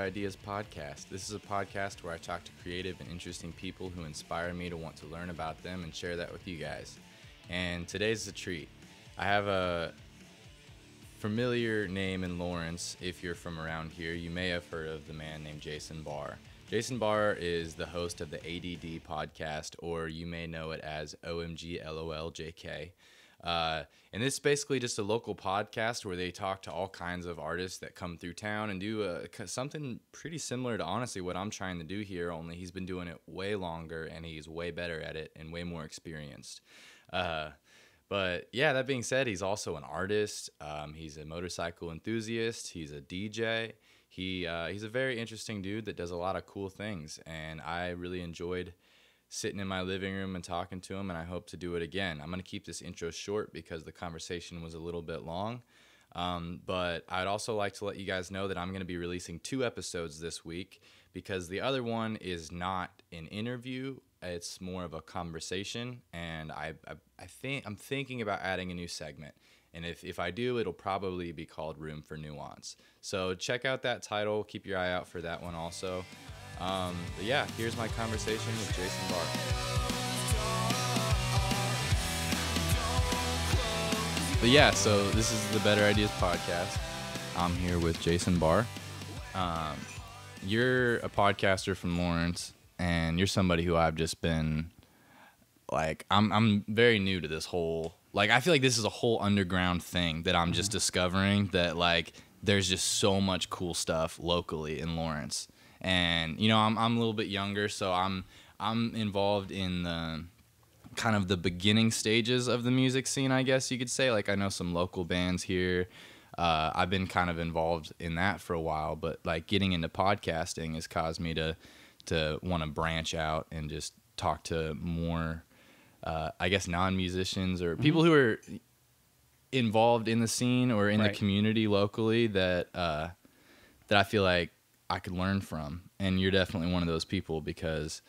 Ideas Podcast. This is a podcast where I talk to creative and interesting people who inspire me to want to learn about them and share that with you guys. And today's a treat. I have a familiar name in Lawrence. If you're from around here, you may have heard of the man named Jason Barr. Jason Barr is the host of the ADD podcast, or you may know it as OMGLOLJK. Uh, and is basically just a local podcast where they talk to all kinds of artists that come through town and do a, something pretty similar to honestly what I'm trying to do here. Only he's been doing it way longer and he's way better at it and way more experienced. Uh, but yeah, that being said, he's also an artist. Um, he's a motorcycle enthusiast. He's a DJ. He uh, he's a very interesting dude that does a lot of cool things, and I really enjoyed sitting in my living room and talking to him, and I hope to do it again. I'm going to keep this intro short because the conversation was a little bit long. Um, but I'd also like to let you guys know that I'm going to be releasing two episodes this week because the other one is not an interview; it's more of a conversation. And I, I, I think I'm thinking about adding a new segment. And if, if I do, it'll probably be called Room for Nuance. So check out that title. Keep your eye out for that one also. Um, but yeah, here's my conversation with Jason Barr. But yeah, so this is the Better Ideas podcast. I'm here with Jason Barr. Um, you're a podcaster from Lawrence, and you're somebody who I've just been like, I'm I'm very new to this whole like I feel like this is a whole underground thing that I'm just discovering that like there's just so much cool stuff locally in Lawrence and you know I'm I'm a little bit younger, so I'm I'm involved in the kind of the beginning stages of the music scene, I guess you could say. Like I know some local bands here. Uh, I've been kind of involved in that for a while, but like getting into podcasting has caused me to to want to branch out and just talk to more, uh, I guess, non musicians or mm-hmm. people who are involved in the scene or in right. the community locally that uh, that I feel like I could learn from. And you're definitely one of those people because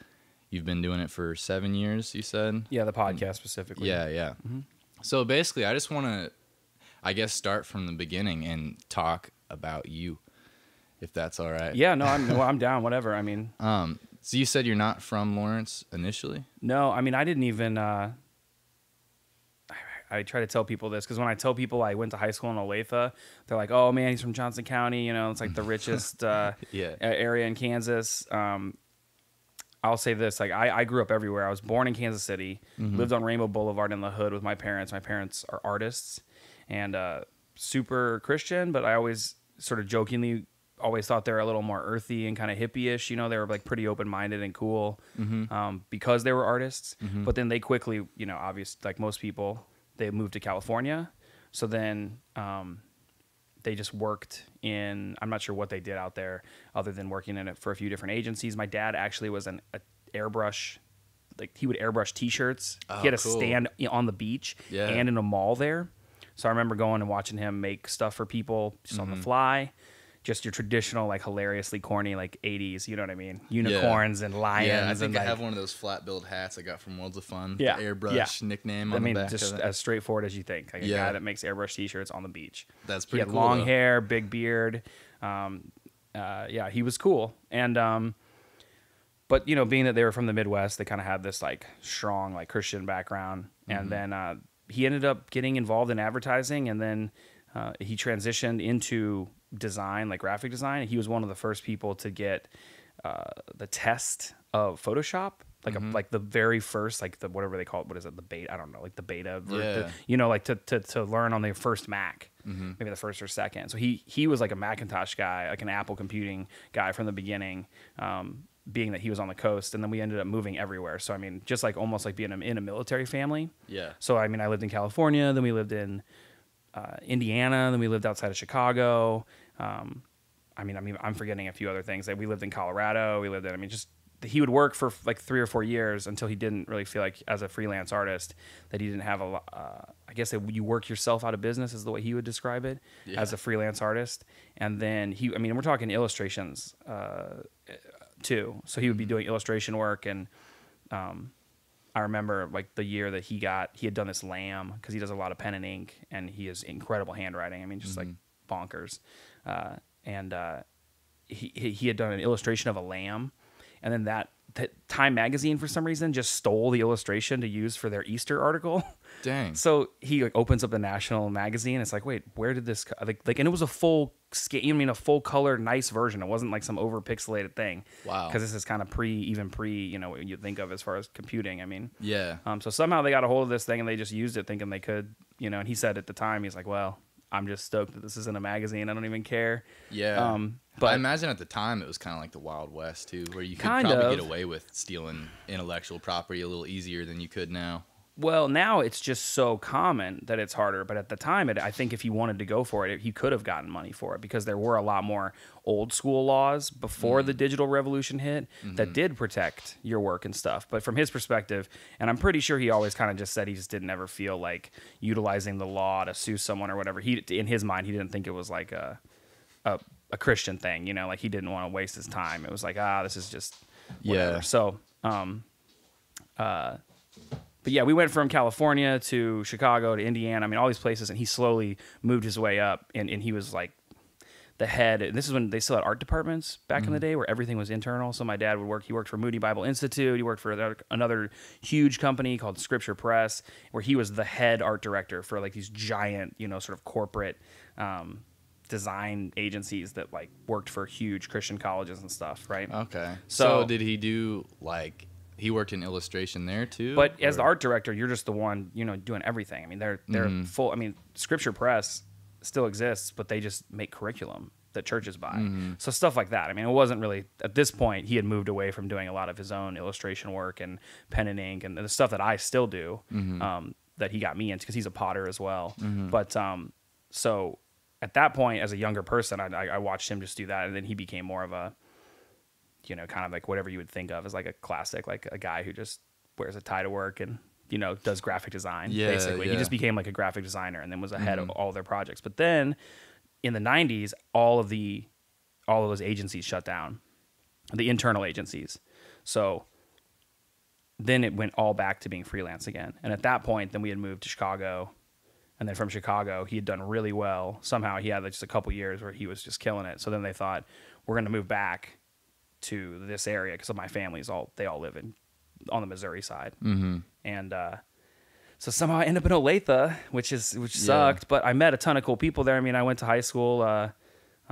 you've been doing it for seven years, you said? Yeah, the podcast and, specifically. Yeah, yeah. Mm-hmm. So basically, I just want to, I guess, start from the beginning and talk about you, if that's all right. Yeah, no, I'm, well, I'm down, whatever. I mean, um, so you said you're not from Lawrence initially? No, I mean, I didn't even, uh, I try to tell people this because when I tell people I went to high school in Olathe, they're like, "Oh man, he's from Johnson County. You know, it's like the richest uh, yeah. area in Kansas." Um, I'll say this: like I, I, grew up everywhere. I was born in Kansas City, mm-hmm. lived on Rainbow Boulevard in the hood with my parents. My parents are artists and uh, super Christian, but I always sort of jokingly always thought they were a little more earthy and kind of hippie-ish. You know, they were like pretty open-minded and cool mm-hmm. um, because they were artists. Mm-hmm. But then they quickly, you know, obvious like most people, they moved to California. So then um, they just worked in. I'm not sure what they did out there, other than working in it for a few different agencies. My dad actually was an a airbrush, like he would airbrush T-shirts. Oh, he had a cool. stand on the beach yeah. and in a mall there. So I remember going and watching him make stuff for people just mm-hmm. on the mm-hmm. fly just your traditional like hilariously corny like 80s you know what i mean unicorns yeah. and lions yeah i think i like, have one of those flat billed hats i got from worlds of fun yeah airbrush yeah. nickname i mean just as straightforward as you think like a yeah. guy that makes airbrush t-shirts on the beach that's pretty he had cool, long though. hair big beard um, uh, yeah he was cool and um, but you know being that they were from the midwest they kind of had this like strong like christian background mm-hmm. and then uh, he ended up getting involved in advertising and then uh, he transitioned into design, like graphic design. He was one of the first people to get uh, the test of Photoshop, like mm-hmm. a, like the very first, like the whatever they call it. What is it? The beta? I don't know, like the beta. Yeah. The, you know, like to, to to learn on the first Mac, mm-hmm. maybe the first or second. So he he was like a Macintosh guy, like an Apple computing guy from the beginning. Um, being that he was on the coast and then we ended up moving everywhere so i mean just like almost like being in a military family yeah so i mean i lived in california then we lived in uh, Indiana. Then we lived outside of Chicago. Um, I mean, I mean, I'm forgetting a few other things. That we lived in Colorado. We lived in. I mean, just he would work for like three or four years until he didn't really feel like as a freelance artist that he didn't have a lot. Uh, I guess that you work yourself out of business is the way he would describe it yeah. as a freelance artist. And then he, I mean, we're talking illustrations uh, too. So he would be mm-hmm. doing illustration work and. Um, I remember like the year that he got, he had done this lamb because he does a lot of pen and ink, and he has incredible handwriting. I mean, just mm-hmm. like bonkers. Uh, and uh, he he had done an illustration of a lamb, and then that that Time magazine for some reason just stole the illustration to use for their Easter article. Dang. So he like opens up the national magazine. It's like, wait, where did this like like? And it was a full scale. You mean a full color, nice version. It wasn't like some over pixelated thing. Wow. Because this is kind of pre, even pre, you know, what you think of as far as computing. I mean. Yeah. Um. So somehow they got a hold of this thing and they just used it, thinking they could, you know. And he said at the time, he's like, well, I'm just stoked that this isn't a magazine. I don't even care. Yeah. Um. But I imagine at the time it was kind of like the Wild West too, where you could probably of. get away with stealing intellectual property a little easier than you could now. Well, now it's just so common that it's harder. But at the time, it, I think if he wanted to go for it, he could have gotten money for it because there were a lot more old school laws before the digital revolution hit that did protect your work and stuff. But from his perspective, and I'm pretty sure he always kind of just said he just didn't ever feel like utilizing the law to sue someone or whatever. He, in his mind, he didn't think it was like a, a, a Christian thing, you know, like he didn't want to waste his time. It was like, ah, this is just whatever. Yeah. So, um, uh, but yeah, we went from California to Chicago to Indiana. I mean, all these places, and he slowly moved his way up, and, and he was like the head. And this is when they still had art departments back in the day, where everything was internal. So my dad would work. He worked for Moody Bible Institute. He worked for another, another huge company called Scripture Press, where he was the head art director for like these giant, you know, sort of corporate. Um, design agencies that like worked for huge christian colleges and stuff right Okay. So- So, did he do like he worked in illustration there too? But as the art director, you're just the one, you know, doing everything. I mean, they're they're Mm-hmm. full. I mean, Scripture Press still exists, but they just make curriculum that churches buy. Mm-hmm. So stuff like that. I mean, it wasn't really at this point. He had moved away from doing a lot of his own illustration work and pen and ink and the stuff that I still do. Mm-hmm. Um, that he got me into because he's a potter as well. But um, so at that point, as a younger person, I, I, I watched him just do that, and then he became more of a you know, kind of like whatever you would think of as like a classic, like a guy who just wears a tie to work and you know does graphic design. Yeah, basically, he just became like a graphic designer and then was ahead of mm-hmm. all their projects. But then in the '90s, all of the all of those agencies shut down, the internal agencies. So then it went all back to being freelance again. And at that point, then we had moved to Chicago. And then from Chicago, he had done really well. Somehow he had just a couple years where he was just killing it. So then they thought, we're going to move back to this area because of my family's all, they all live in, on the Missouri side. Mm-hmm. And, uh, so somehow I ended up in Olathe, which is which Yeah. sucked, but I met a ton of cool people there. I mean, I went to high school uh,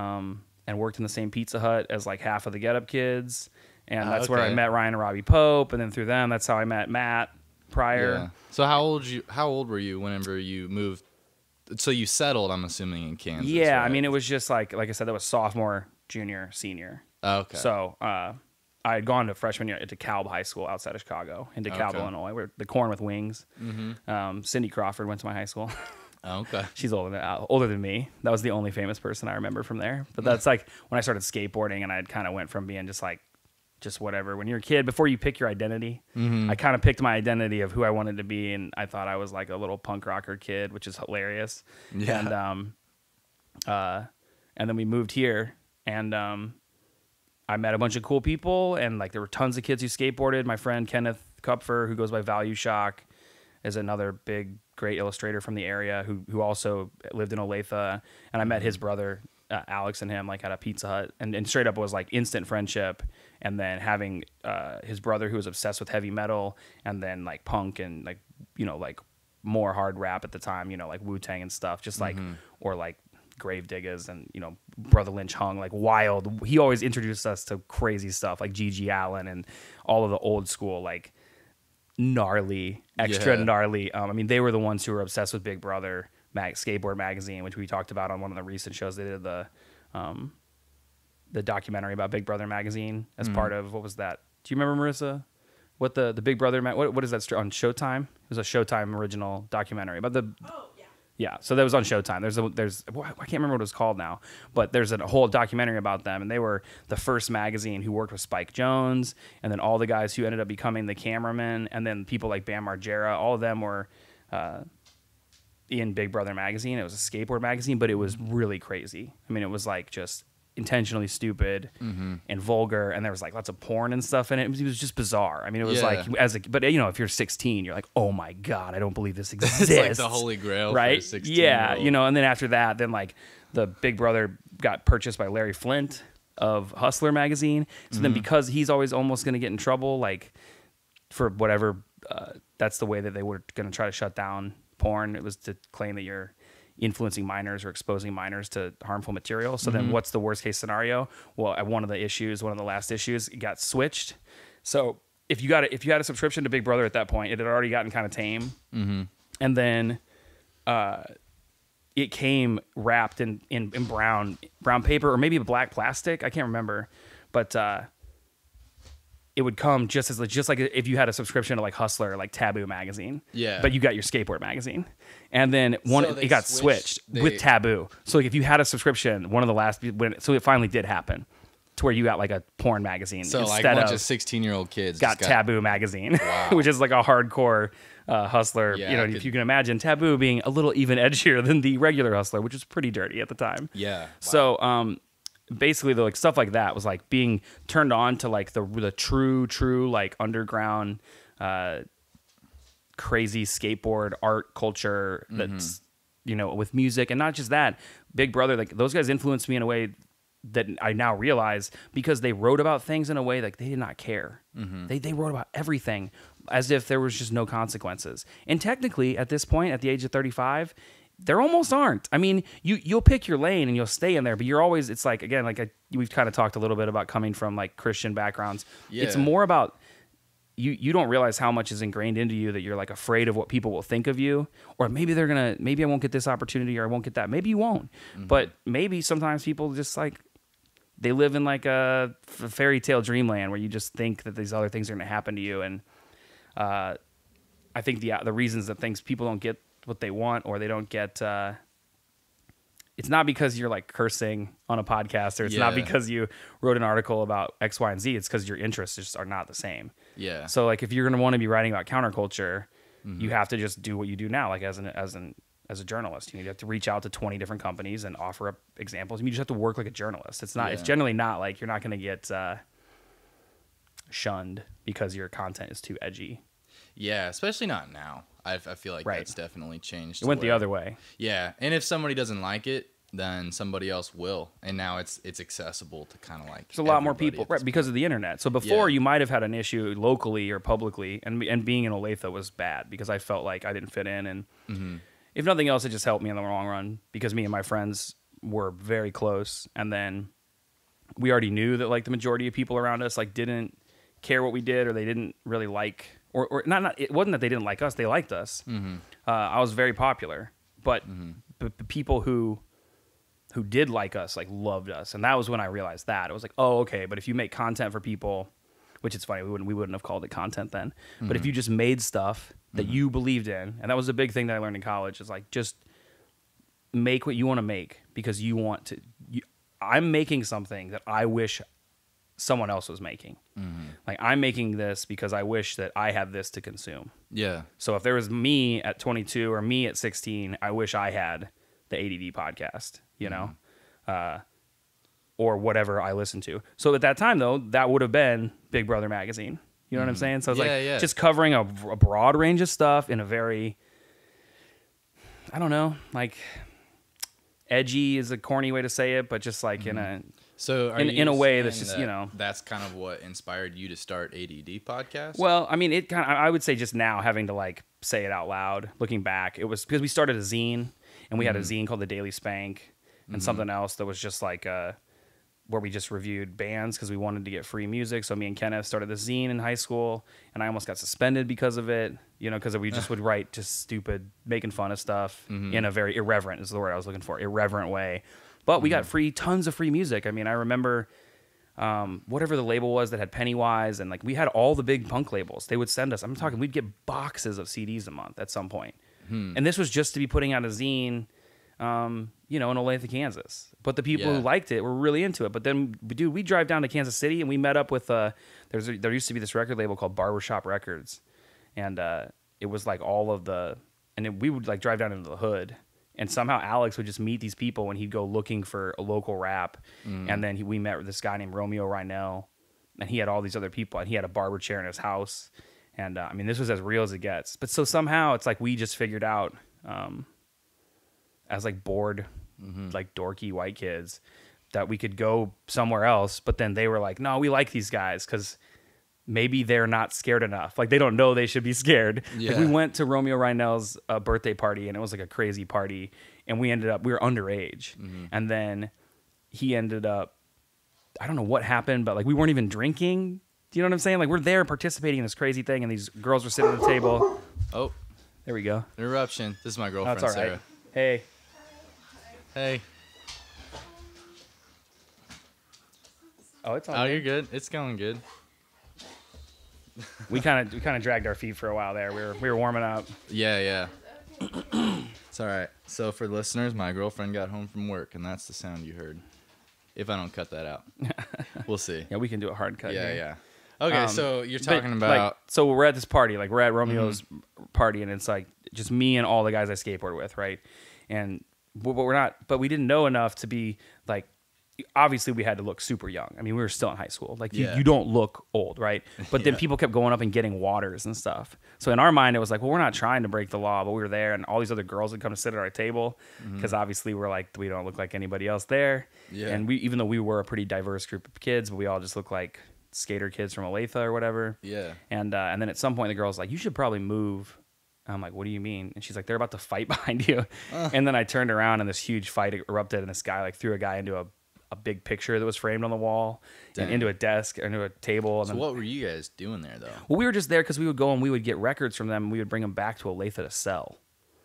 um, and worked in the same Pizza Hut as like half of the Get Up kids, and Ah, that's where I met Ryan and Robbie Pope, and then through them, that's how I met Matt Pryor. Yeah. So how old you how old were you whenever you moved? So you settled, I'm assuming, in Kansas. Yeah, I mean, it was just like like I said, that was sophomore, junior, senior. Oh, okay. So uh, I had gone to freshman year to DeKalb High School outside of Chicago in DeKalb, Okay. Illinois, where the corn with wings. Um, Cindy Crawford went to my high school. Oh, okay. She's older than uh, older than me. That was the only famous person I remember from there. But that's like when I started skateboarding, and I kind of went from being just like just whatever. When you're a kid, before you pick your identity, I kind of picked my identity of who I wanted to be, and I thought I was like a little punk rocker kid, which is hilarious. Yeah. And um, uh, and then we moved here, and um, I met a bunch of cool people, and like there were tons of kids who skateboarded. My friend Kenneth Kupfer, who goes by Value Shock, is another big, great illustrator from the area who who also lived in Olathe. And I met his brother uh, Alex and him like at a Pizza Hut, and, and straight up was like instant friendship. And then having uh, his brother who was obsessed with heavy metal, and then like punk and like you know like more hard rap at the time, you know like Wu Tang and stuff, just like or like Gravediggaz and you know Brotha Lynch Hung, like wild. He always introduced us to crazy stuff like G.G. Allin and all of the old school like gnarly, extra Yeah. gnarly. Um, I mean, they were the ones who were obsessed with Big Brother mag- skateboard magazine, which we talked about on one of the recent shows. They did the um, the documentary about Big Brother magazine as Mm. part of what was that? Do you remember Marissa? What the the Big Brother ma- what what is that on Showtime? It was a Showtime original documentary about the Oh, yeah. so that was on Showtime. There's a, there's I can't remember what it was called now, but there's a whole documentary about them, and they were the first magazine who worked with Spike Jonze, and then all the guys who ended up becoming the cameramen, and then people like Bam Margera. All of them were uh, in Big Brother magazine. It was a skateboard magazine, but it was really crazy. I mean, it was like just intentionally stupid and vulgar, and there was like lots of porn and stuff in it. It was, it was just bizarre. I mean, it was Yeah. like as a but you know, if you're 16, you're like, oh my god, I don't believe this exists. It's like the holy grail, for a right? yeah, you know, and then after that, then like the Big Brother got purchased by Larry Flynt. of Hustler magazine. So mm-hmm. then because he's always almost going to get in trouble, like for whatever, uh, that's the way that they were going to try to shut down porn. It was to claim that you're influencing minors or exposing minors to harmful material. So mm-hmm. then what's the worst case scenario? Well, at one of the issues, one of the last issues, it got switched. So if you got a, if you had a subscription to Big Brother at that point, it had already gotten kind of tame. Mm-hmm. And then uh, it came wrapped in, in, in brown brown paper or maybe black plastic. I can't remember, but uh, it would come just as just like if you had a subscription to like Hustler, like Taboo magazine. Yeah. But you got your skateboard magazine, and then one so it got switched, switched they... with Taboo. So like if you had a subscription, one of the last when so it finally did happen to where you got like a porn magazine. So like a bunch of sixteen year old kids got, got, Taboo magazine, wow. which is like a hardcore uh, hustler. Yeah, you know, if you can imagine Taboo being a little even edgier than the regular hustler, which was pretty dirty at the time. Yeah. Wow. So um, basically, the like stuff like that was like being turned on to like the the true true like underground. Uh, crazy skateboard art culture that's mm-hmm. you know with music and not just that big brother like those guys influenced me in a way that I now realize because they wrote about things in a way like they did not care. Mm-hmm. They they wrote about everything as if there was just no consequences. And technically, at this point, at the age of thirty five, there almost aren't. I mean, you you'll pick your lane and you'll stay in there, but you're always. It's like again, like I, we've kind of talked a little bit about coming from like Christian backgrounds. Yeah. It's more about you you don't realize how much is ingrained into you that you're like afraid of what people will think of you or maybe they're gonna maybe i won't get this opportunity or i won't get that maybe you won't mm-hmm. but maybe sometimes people just like they live in like a fairy tale dreamland where you just think that these other things are going to happen to you and uh, i think the the reasons that things people don't get what they want or they don't get uh, it's not because you're like cursing on a podcast or it's yeah. not because you wrote an article about x y and z it's because your interests just are not the same yeah so like if you're going to want to be writing about counterculture mm-hmm. you have to just do what you do now like as an as an as a journalist. You, know, you have to reach out to 20 different companies and offer up examples. I mean, you just have to work like a journalist. It's not. Yeah. It's generally not like you're not going to get uh, shunned because your content is too edgy. Yeah, especially not now. I, I feel like right. that's definitely changed. It went where, the other way. Yeah, and if somebody doesn't like it, then somebody else will. And now it's it's accessible to kind of like. There's a lot more people, right? Because of the internet. So before yeah. you might have had an issue locally or publicly, and and being in Olathe was bad because I felt like I didn't fit in and. Mm-hmm if nothing else, it just helped me in the long run because me and my friends were very close, and then we already knew that like the majority of people around us like didn't care what we did or they didn't really like or, or not, not it wasn't that they didn't like us they liked us mm-hmm. uh, i was very popular but mm-hmm. b- the people who who did like us like loved us and that was when i realized that it was like oh okay but if you make content for people which is funny we wouldn't we wouldn't have called it content then mm-hmm. but if mm-hmm. you just made stuff that mm-hmm. you believed in and that was a big thing that i learned in college is like just make what you want to make because you want to you, i'm making something that i wish someone else was making mm-hmm. like i'm making this because i wish that i had this to consume yeah so if there was me at 22 or me at 16 i wish i had the add podcast you know mm-hmm. uh, or whatever I listened to. So at that time, though, that would have been Big Brother magazine. You know mm what I'm mm-hmm. saying? So it's yeah, like yeah. just covering a, a, broad range of stuff in a very, I don't know, like edgy is a corny way to say it, but just like mm-hmm. in a so in, in a way that's just that you know that's kind of what inspired you to start ADD podcast. Well, I mean, it kind of I would say just now having to like say it out loud, looking back, it was because we started a zine and we had a mm-hmm. zine called the Daily Spank and mm-hmm. something else that was just like a where we just reviewed bands because we wanted to get free music. So me and Kenneth started the zine in high school, and I almost got suspended because of it. You know, because we just would write just stupid, making fun of stuff mm-hmm. in a very irreverent is the word I was looking for, irreverent way. But we got free tons of free music. I mean, I remember um, whatever the label was that had Pennywise, and like we had all the big punk labels. They would send us. I'm talking, we'd get boxes of CDs a month at some point. Hmm. and this was just to be putting out a zine um, you know, in Olathe, Kansas. But the people yeah. who liked it were really into it. But then, dude, we drive down to Kansas City and we met up with uh, there's a, there used to be this record label called Barbershop Records, and uh, it was like all of the and it, we would like drive down into the hood. And somehow Alex would just meet these people when he'd go looking for a local rap. Mm. And then he, we met with this guy named Romeo Rhinell, and he had all these other people, and he had a barber chair in his house. And uh, I mean, this was as real as it gets. But so somehow it's like we just figured out um, as like bored, mm-hmm. like dorky white kids that we could go somewhere else. But then they were like, no, we like these guys because maybe they're not scared enough. Like they don't know they should be scared. Yeah. Like we went to Romeo Reinell's uh, birthday party and it was like a crazy party. And we ended up, we were underage. Mm-hmm. And then he ended up, I don't know what happened, but like we weren't even drinking. Do you know what I'm saying? Like we're there participating in this crazy thing and these girls were sitting at the table. Oh, There we go. interruption. This is my Oh, girlfriend, it's all right. Sarah. Hey. Hey. Oh, it's on. Oh, you're good. It's going good. We kind of we kind of dragged our feet for a while there. We were we were warming up. Yeah, yeah. it's all right. So for listeners, my girlfriend got home from work, and that's the sound you heard. If I don't cut that out, we'll see. Yeah, we can do a hard cut. Yeah, here. yeah. Okay, Um, so you're talking like, about Mm-hmm. so we're at this party, like we're at Romeo's party, and it's like just me and all the guys I skateboard with, right? And but we're not, but we didn't know enough to be like. Obviously, we had to look super young. I mean, we were still in high school. Like, you, Yeah. you don't look old, right? But then Yeah. people kept going up and getting waters and stuff. So in our mind, it was like, well, we're not trying to break the law, but we were there, and all these other girls would come to sit at our table because obviously we're like, we don't look like anybody else there. Mm-hmm. Yeah. And we, even though we were a pretty diverse group of kids, but we all just look like skater kids from Olathe or whatever. yeah. And uh, and then at some point the girl's like, "You should probably move." I'm like, "What do you mean?" And she's like, "They're about to fight behind you." And then I turned around and this huge fight erupted, and this guy like threw a guy into a, a big picture that was framed on the wall and into a desk or into a table. And So then, what were you guys doing there, though? well, we were just there because we would go and we would get records from them. and We would bring them back to Olathe to sell.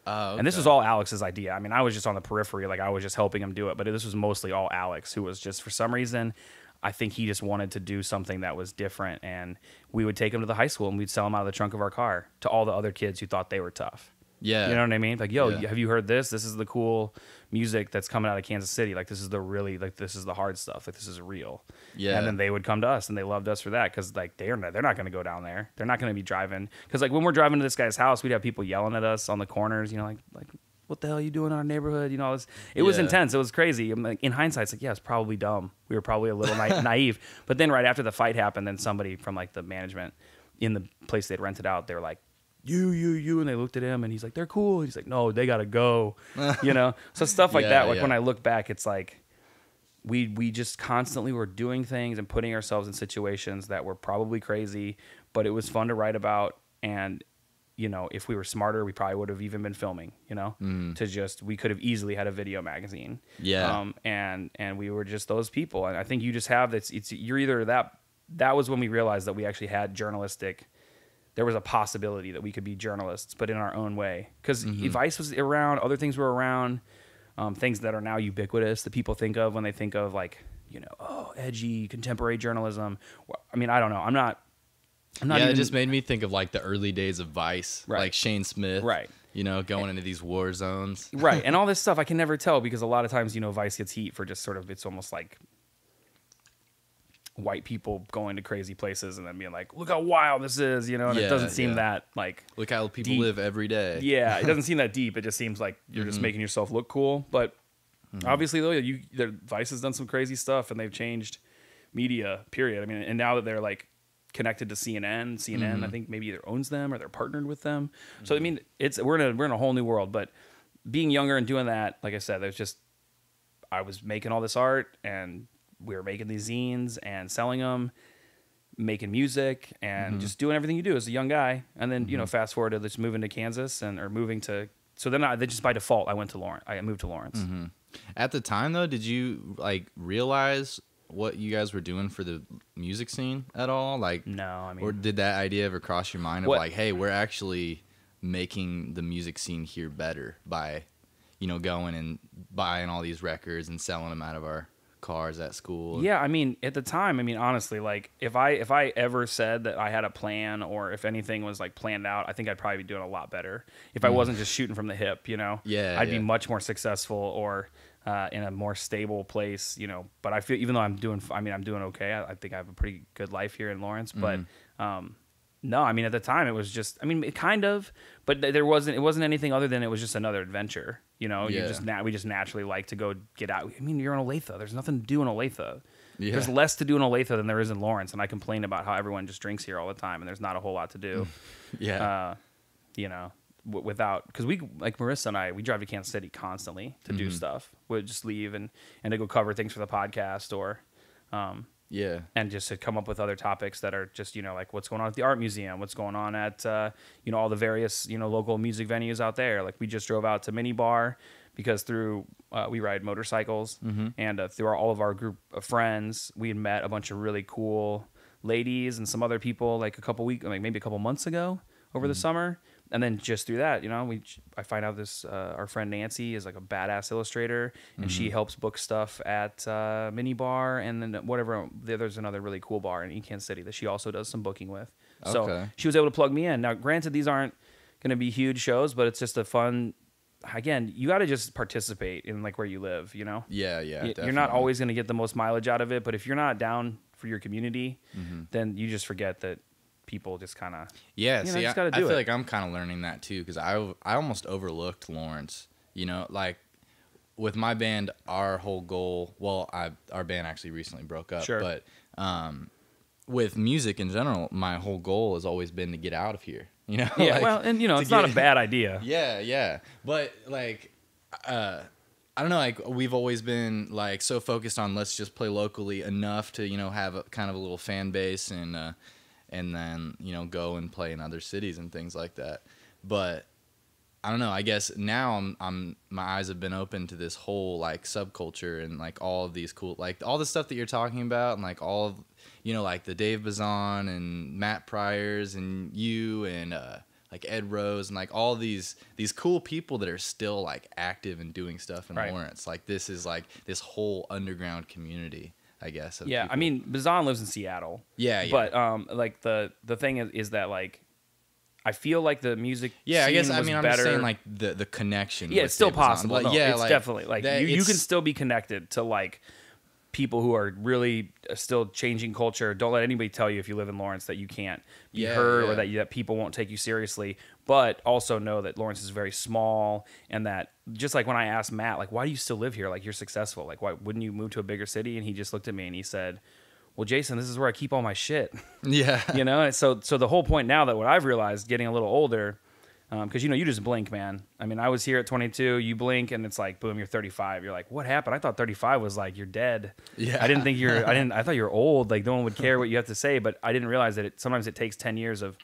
Oh, And this was all Alex's idea. I mean, I was just on the periphery, like I was just helping him do it. But this was mostly all Alex, who was just for some reason, I think he just wanted to do something that was different. And we would take him to the high school and we'd sell him out of the trunk of our car to all the other kids who thought they were tough. Yeah. You know what I mean? Like, yo, Yeah. have you heard this? This is the cool music that's coming out of Kansas City. Like, this is the really like this is the hard stuff. Like, this is real. Yeah. And then they would come to us and they loved us for that because like they're not, they're not going to go down there. They're not going to be driving because like when we're driving to this guy's house, we'd have people yelling at us on the corners. You know, like like what the hell are you doing in our neighborhood? You know, it was, it was Yeah. intense. It was crazy. I'm like, in hindsight, it's like yeah, it's probably dumb. We were probably a little na- naive. But then right after the fight happened, then somebody from like the management in the place they'd rented out, they were like. You, you, you, and they looked at him, and he's like, "They're cool." He's like, "No, they gotta go," you know. So stuff like Yeah, that. Like yeah. when I look back, it's like, we we just constantly were doing things and putting ourselves in situations that were probably crazy, but it was fun to write about. And you know, if we were smarter, we probably would have even been filming. You know, to just we could have easily had a video magazine. Yeah. Um, and and we were just those people. And I think you just have this. It's you're either that. That was when we realized that we actually had journalistic. There was a possibility that we could be journalists, but in our own way. Because Vice was around, other things were around um, things that are now ubiquitous that people think of when they think of like you know oh edgy contemporary journalism Well, i mean i don't know i'm not i'm not yeah, even, it just made me think of like the early days of Vice, Right. like Shane Smith, Right. You know, going into these war zones. right and all this stuff i can never tell because a lot of times you know vice gets heat for just sort of it's almost like white people going to crazy places and then being like look how wild this is you know and Yeah, it doesn't seem yeah. that like Look how people Deep. live every day. yeah, it doesn't seem that deep. It just seems like you're Mm-hmm. just making yourself look cool. But obviously, though, you their Vice has done some crazy stuff, and they've changed media. Period. I mean, and now that they're like connected to CNN, CNN, Mm-hmm. I think maybe either owns them or they're partnered with them. So I mean, it's we're in a we're in a whole new world. But being younger and doing that, like I said, there's just I was making all this art and we were making these zines and selling them, making music and mm-hmm. just doing everything you do as a young guy. And then you know, mm-hmm. fast forward to just moving to Kansas and or moving to. So then I then just by default I went to Lawrence. I moved to Lawrence. Mm-hmm. At the time, though, did you like realize what you guys were doing for the music scene at all? Like, No, I mean, or did that idea ever cross your mind of What- like, hey, we're actually making the music scene here better by, you know, going and buying all these records and selling them out of our cars at school? Yeah, I mean, at the time, I mean, honestly, like if I if I ever said that I had a plan or if anything was like planned out, I think I'd probably be doing a lot better if I wasn't just shooting from the hip. You know, Mm. Yeah, I'd yeah. be much more successful or uh, in a more stable place. You know, but I feel even though I'm doing, I mean, I'm doing okay. I, I think I have a pretty good life here in Lawrence, but. Mm-hmm. Um, no, I mean at the time it was just I mean it kind of, but th- there wasn't it wasn't anything other than it was just another adventure. You know, you Yeah. just na- we just naturally like to go get out. I mean, you're in Olathe. There's nothing to do in Olathe. Yeah. There's less to do in Olathe than there is in Lawrence, and I complain about how everyone just drinks here all the time, and there's not a whole lot to do. yeah. uh, you know, w- without because we like Marissa and I we drive to Kansas City constantly to do stuff. We'd just leave and and to go cover things for the podcast or. Um, Yeah. and just to come up with other topics that are just you know like what's going on at the art museum what's going on at uh, you know all the various you know local music venues out there. Like we just drove out to mini bar because through uh, we ride motorcycles and uh, through our, all of our group of friends we had met a bunch of really cool ladies and some other people like a couple weeks like maybe a couple months ago over the summer and then just through that you know we i find out this uh, our friend nancy is like a badass illustrator and she helps book stuff at uh, mini bar and then whatever there- there's another really cool bar in Kansas City that she also does some booking with so Okay. she was able to plug me in now granted these aren't going to be huge shows but it's just a fun again you got to just participate in like where you live you know Yeah. Yeah. Y- you're not always going to get the most mileage out of it but if you're not down for your community Mm-hmm. then you just forget that people just kind of Yeah, You know, see, I, I feel it. like I'm kind of learning that too because I I almost overlooked Lawrence. You know, like with my band, our whole goal. Well, I our band actually recently broke up, Sure. but um, with music in general, my whole goal has always been to get out of here. You know, yeah Like, well and you know it's not a bad idea Yeah, yeah. But like uh I don't know, like we've always been like so focused on let's just play locally enough to, you know, have a kind of a little fan base and uh and then, you know, go and play in other cities and things like that. But I don't know, I guess now I'm I'm my eyes have been open to this whole like subculture and like all of these cool like all the stuff that you're talking about and like all of you know, like the Dave Bazan and Matt Pryors and you and uh like Ed Rose and like all these these cool people that are still like active and doing stuff in Right. Lawrence. Like this is like this whole underground community, I guess. yeah i mean bazan lives in seattle yeah, yeah. but um like the the thing is, is that like i feel like the music yeah, I guess I mean I'm better. saying like the the connection. yeah it's still possible Like, no, yeah, it's like, definitely like that- you, you can still be connected to like people who are really uh, still changing culture don't let anybody tell you if you live in lawrence that you can't be Yeah, heard yeah. or that, you, that people won't take you seriously but also know that lawrence is very small and that just like when i asked matt like why do you still live here? Like you're successful. Like why wouldn't you move to a bigger city? And he just looked at me and he said well jason this is where i keep all my shit. Yeah. you know and so so the whole point now that what i've realized getting a little older um, because you know you just blink man. I mean i was here at 22 you blink and it's like boom you're 35 you're like what happened? I thought 35 was like you're dead. Yeah. i didn't think you're i didn't i thought you're old. Like no one would care what you have to say but i didn't realize that it sometimes it takes 10 years of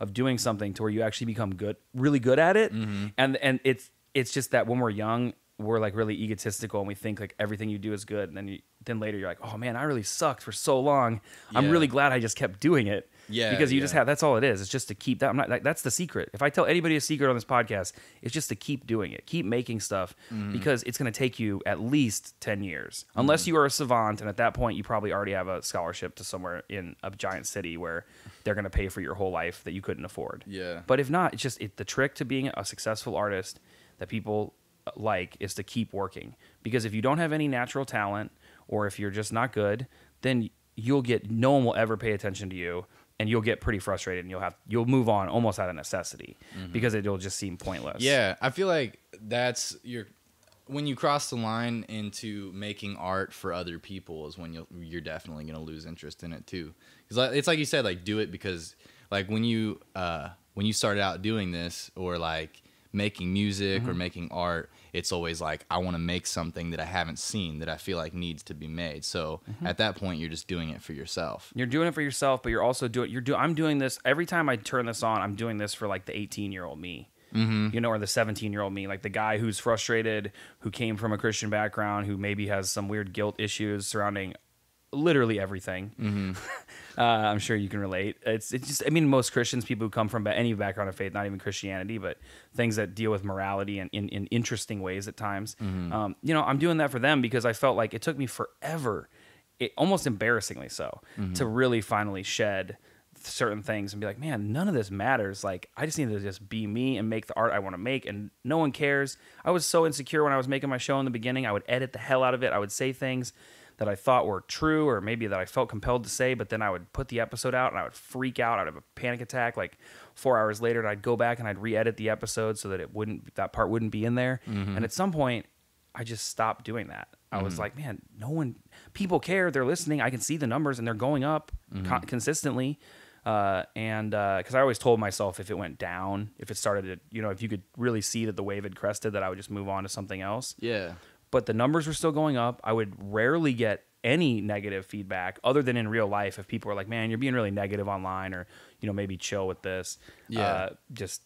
of doing something to where you actually become good really good at it. Mm-hmm. and and it's it's just that when we're young we're like really egotistical and we think like everything you do is good. And then you then later you're like oh man i really sucked for so long. I'm really glad i just kept doing it Yeah, because you just have that's all it is. It's just to keep that i'm not like, that's the secret. If i tell anybody a secret on this podcast it's just to keep doing it. Keep making stuff Mm-hmm. because it's going to take you at least 10 years. Unless you are a savant and at that point you probably already have a scholarship to somewhere in a giant city where they're going to pay for your whole life that you couldn't afford. Yeah. but if not it's just it, the trick to being a successful artist that people like is to keep working. Because if you don't have any natural talent or if you're just not good then you'll get no one will ever pay attention to you and you'll get pretty frustrated and you'll have you'll move on almost out of necessity because it'll just seem pointless Mm-hmm. Yeah, I feel like that's your when you cross the line into making art for other people is when you'll you're definitely gonna lose interest in it too. Because it's like you said, like do it because like when you uh when you started out doing this or like making music Mm-hmm. or making art, it's always like I want to make something that I haven't seen that I feel like needs to be made. So Mm-hmm. at that point, you're just doing it for yourself. you're doing it for yourself but you're also doing you're do I'm doing this every time I turn this on I'm doing this for like the 18 year old me Mm-hmm. you know or the 17 year old me like the guy who's frustrated who came from a Christian background who maybe has some weird guilt issues surrounding literally everything Mm-hmm. uh, I'm sure you can relate. It's it's just I mean most Christians people who come from any background of faith not even Christianity but things that deal with morality and in, in interesting ways at times. Mm-hmm. um, you know I'm doing that for them because I felt like it took me forever it, almost embarrassingly so Mm-hmm. to really finally shed certain things and be like man none of this matters. Like i just need to just be me and make the art i want to make and no one cares. I was so insecure when i was making my show in the beginning. I would edit the hell out of it. I would say things that i thought were true or maybe that i felt compelled to say but then i would put the episode out and i would freak out i'd have a panic attack like four hours later and i'd go back and i'd re-edit the episode so that it wouldn't that part wouldn't be in there and at some point I just stopped doing that. I was like, man, no one, people care. They're listening. I can see the numbers and they're going up con- consistently. Uh, and because uh, I always told myself if it went down, if it started to, you know, if you could really see that the wave had crested, that I would just move on to something else. Yeah. But the numbers were still going up. I would rarely get any negative feedback other than in real life if people are like man you're being really negative online or you know maybe chill with this. Yeah. Uh, just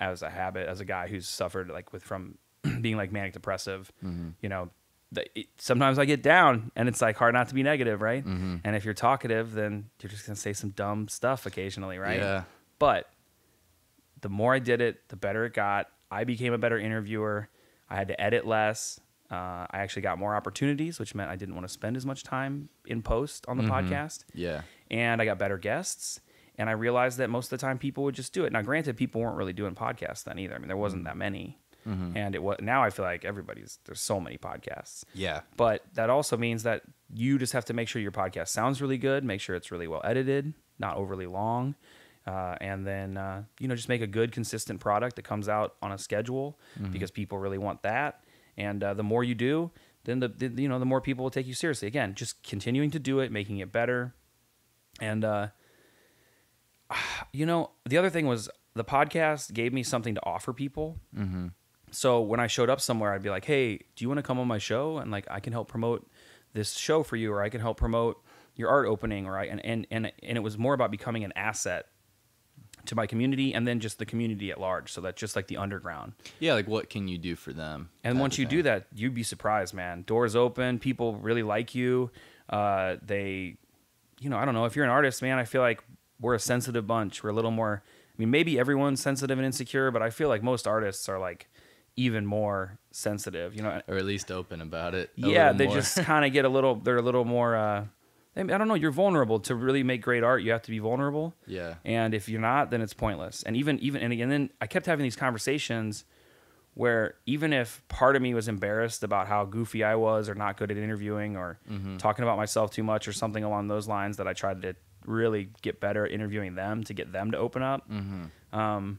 as a habit as a guy who's suffered like with from being like manic depressive mm-hmm. you know the, it, sometimes i get down and it's like hard not to be negative right? Mm-hmm. and if you're talkative then you're just gonna say some dumb stuff occasionally right? Yeah. But the more i did it the better it got. I became a better interviewer. I had to edit less uh, I actually got more opportunities, which meant I didn't want to spend as much time in post on the mm-hmm. podcast. Yeah. And I got better guests. And I realized that most of the time people would just do it. Now, granted, people weren't really doing podcasts then either. I mean, there wasn't mm-hmm. that many. Mm-hmm. And it was now I feel like everybody's there's so many podcasts. Yeah. But that also means that you just have to make sure your podcast sounds really good, make sure it's really well edited, not overly long. Uh, and then uh, you know just make a good consistent product that comes out on a schedule mm-hmm. because people really want that and uh, the more you do, then the, the, you know the more people will take you seriously. Again, just continuing to do it, making it better, and uh, you know the other thing was the podcast gave me something to offer people. Mm-hmm. So when I showed up somewhere, I'd be like, "Hey, do you want to come on my show?" And like I can help promote this show for you, or I can help promote your art opening, or I and and and, and it was more about becoming an asset to my community and then just the community at large. So that's just like the underground. Yeah, like what can you do for them? And once you thing. do that, you'd be surprised, man. Doors open, people really like you. Uh, they, you know, I don't know. If you're an artist, man, I feel like we're a sensitive bunch. We're a little more. I mean, maybe everyone's sensitive and insecure, but I feel like most artists are like even more sensitive, you know, or at least open about it. Yeah, they more. just kind of get a little. They're a little more. Uh, I don't know. You're vulnerable to really make great art. You have to be vulnerable. Yeah. And if you're not, then it's pointless. And even even and again, then I kept having these conversations where even if part of me was embarrassed about how goofy I was or not good at interviewing or mm-hmm. talking about myself too much or something along those lines, that I tried to really get better at interviewing them to get them to open up. Mm-hmm. Um,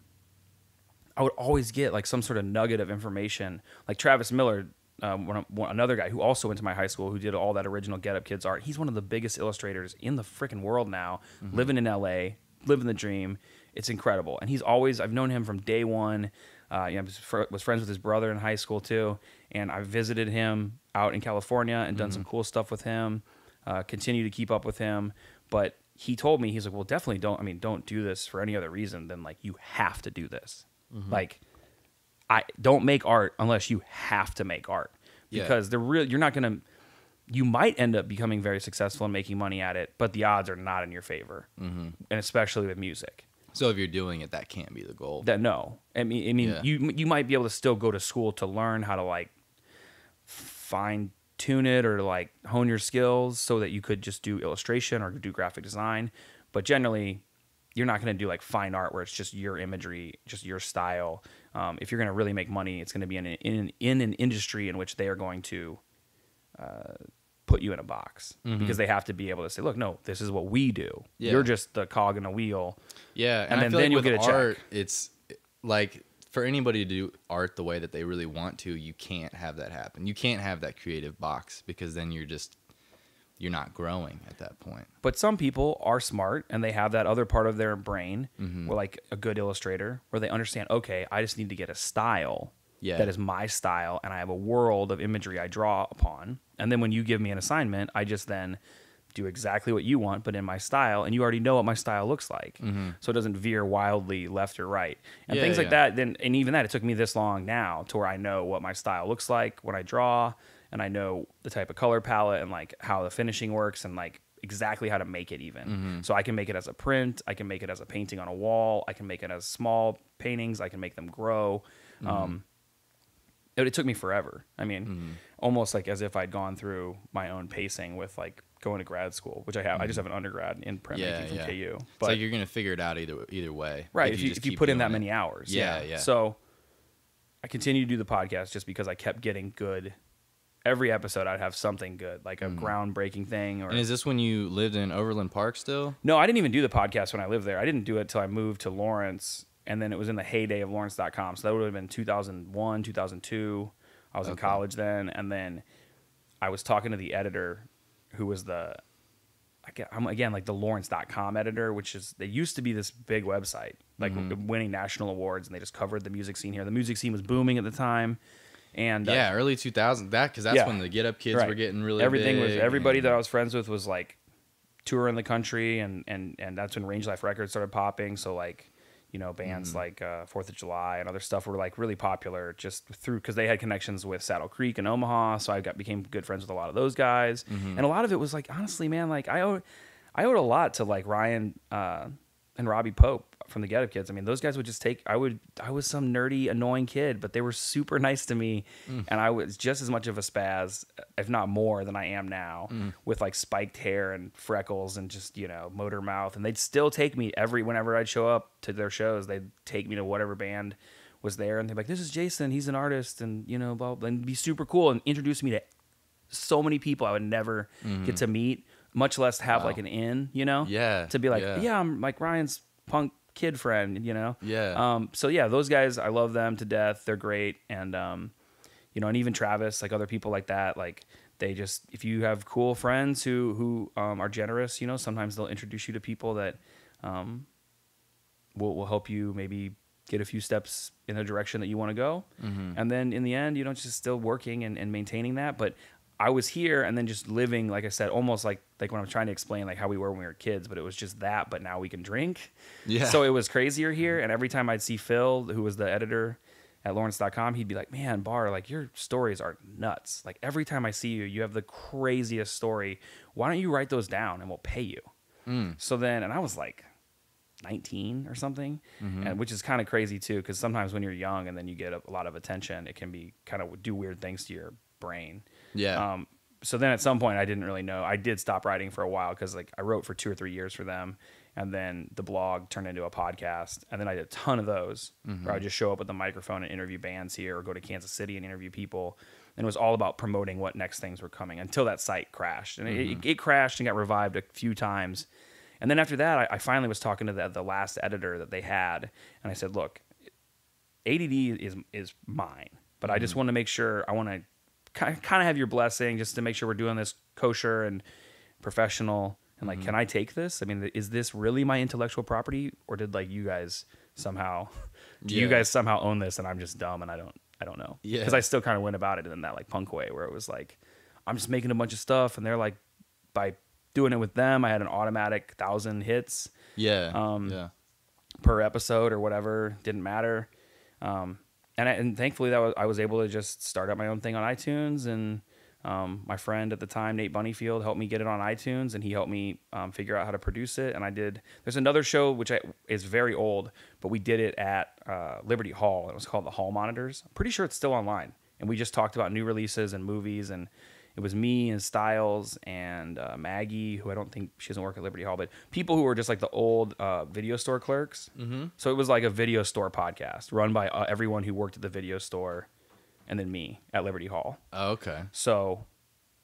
I would always get like some sort of nugget of information. Like Travis Miller um, one, one, another guy who also went to my high school who did all that original Get Up Kids art. He's one of the biggest illustrators in the freaking world now, mm-hmm. living in LA, living the dream. It's incredible. And he's always, I've known him from day one. Uh, you know, was, fr- was, friends with his brother in high school too. And I visited him out in California and done mm-hmm. some cool stuff with him, uh, continue to keep up with him. But he told me, he's like, well, definitely don't, I mean, don't do this for any other reason than like, you have to do this. Mm-hmm. Like, I don't make art unless you have to make art because yeah. they're real. You're not gonna. You might end up becoming very successful and making money at it, but the odds are not in your favor, mm-hmm. and especially with music. So if you're doing it, that can't be the goal. That no, I mean, I mean, yeah. you you might be able to still go to school to learn how to like fine tune it or like hone your skills so that you could just do illustration or do graphic design. But generally, you're not going to do like fine art where it's just your imagery, just your style. Um, if you're going to really make money, it's going to be in an, in, in an industry in which they are going to uh, put you in a box mm-hmm. because they have to be able to say, look, no, this is what we do. Yeah. You're just the cog in a wheel. Yeah, and, and then, then like you'll get a art, check. It's like for anybody to do art the way that they really want to, you can't have that happen. You can't have that creative box because then you're just you're not growing at that point. But some people are smart and they have that other part of their brain, mm-hmm. where like a good illustrator, where they understand, okay, I just need to get a style yeah. that is my style, and I have a world of imagery I draw upon. And then when you give me an assignment, I just then do exactly what you want, but in my style, and you already know what my style looks like, mm-hmm. so it doesn't veer wildly left or right, and yeah, things yeah. like that. Then, and even that, it took me this long now to where I know what my style looks like when I draw and I know the type of color palette and like how the finishing works and like exactly how to make it even. Mm-hmm. So I can make it as a print, I can make it as a painting on a wall, I can make it as small paintings, I can make them grow. Mm-hmm. Um, it, it, took me forever. I mean, mm-hmm. almost like as if I'd gone through my own pacing with like going to grad school, which I have. I just mm-hmm. have an undergrad in printmaking yeah, from yeah. KU. But so you're gonna figure it out either either way, right? If, you, if you put in that it. many hours, yeah, yeah, yeah. So I continue to do the podcast just because I kept getting good every episode I'd have something good, like a mm. groundbreaking thing. Or and is this when you lived in Overland Park still? No, I didn't even do the podcast when I lived there. I didn't do it until I moved to Lawrence, and then it was in the heyday of Lawrence.com. So that would have been 2001, 2002. I was okay. in college then, and then I was talking to the editor, who was the I'm again like the Lawrence.com editor, which is they used to be this big website, like mm-hmm. winning national awards, and they just covered the music scene here. The music scene was booming at the time, and uh, yeah, early 2000s. That because that's yeah, when the Get Up Kids right. were getting really everything was everybody and, that I was friends with was like touring the country, and and and that's when Range Life Records started popping. So like you know bands mm-hmm. like uh, Fourth of July and other stuff were like really popular just through because they had connections with Saddle Creek and Omaha. So I got became good friends with a lot of those guys, mm-hmm. and a lot of it was like honestly, man, like I owed I owed a lot to like Ryan uh, and Robbie Pope from the Get Up Kids. I mean, those guys would just take. I would. I was some nerdy, annoying kid, but they were super nice to me, mm. and I was just as much of a spaz, if not more, than I am now, mm. with like spiked hair and freckles and just you know motor mouth. And they'd still take me every whenever I'd show up to their shows. They'd take me to whatever band was there, and they'd be like, "This is Jason. He's an artist, and you know, blah, blah, and be super cool and introduce me to so many people I would never mm-hmm. get to meet." Much less have wow. like an in, you know? Yeah. To be like, yeah. yeah, I'm like Ryan's punk kid friend, you know? Yeah. Um, so yeah, those guys, I love them to death. They're great. And, um, you know, and even Travis, like other people like that, like they just, if you have cool friends who, who, um, are generous, you know, sometimes they'll introduce you to people that, um, will, will help you maybe get a few steps in the direction that you want to go. Mm-hmm. And then in the end, you know, just still working and, and maintaining that. But I was here and then just living, like I said, almost like like when I'm trying to explain like how we were when we were kids, but it was just that. But now we can drink. Yeah. So it was crazier here. And every time I'd see Phil, who was the editor at Lawrence.com, he'd be like, "Man, Barr, like your stories are nuts. Like every time I see you, you have the craziest story. Why don't you write those down and we'll pay you?" Mm. So then, and I was like. 19 or something mm-hmm. and which is kind of crazy too because sometimes when you're young and then you get a, a lot of attention it can be kind of do weird things to your brain yeah. Um, so then at some point I didn't really know. I did stop writing for a while because like I wrote for two or three years for them, and then the blog turned into a podcast, and then I did a ton of those mm-hmm. where I would just show up with a microphone and interview bands here, or go to Kansas City and interview people, and it was all about promoting what next things were coming until that site crashed, and mm-hmm. it, it, crashed and got revived a few times, and then after that I, I finally was talking to the, the last editor that they had, and I said, look, ADD is is mine, but mm-hmm. I just mm-hmm. want to make sure I want to kind of have your blessing just to make sure we're doing this kosher and professional. And like mm-hmm. can i take this? I mean is this really my intellectual property or did like you guys somehow do yeah. you guys somehow own this and i'm just dumb and i don't i don't know? Yeah. Because i still kind of went about it in that like punk way where it was like i'm just making a bunch of stuff and they're like by doing it with them i had an automatic thousand hits yeah. um yeah. per episode or whatever didn't matter. Um and I, and thankfully that was, I was able to just start up my own thing on iTunes. And um, my friend at the time Nate Bunnyfield helped me get it on iTunes and he helped me um, figure out how to produce it. And I did there's another show which I, is very old but we did it at uh, Liberty Hall. It was called the Hall Monitors. I'm pretty sure it's still online. And we just talked about new releases and movies and it was me and Styles and uh, Maggie, who I don't think she doesn't work at Liberty Hall, but people who were just like the old uh, video store clerks. Mm-hmm. So it was like a video store podcast run by uh, everyone who worked at the video store, and then me at Liberty Hall. Oh, okay. So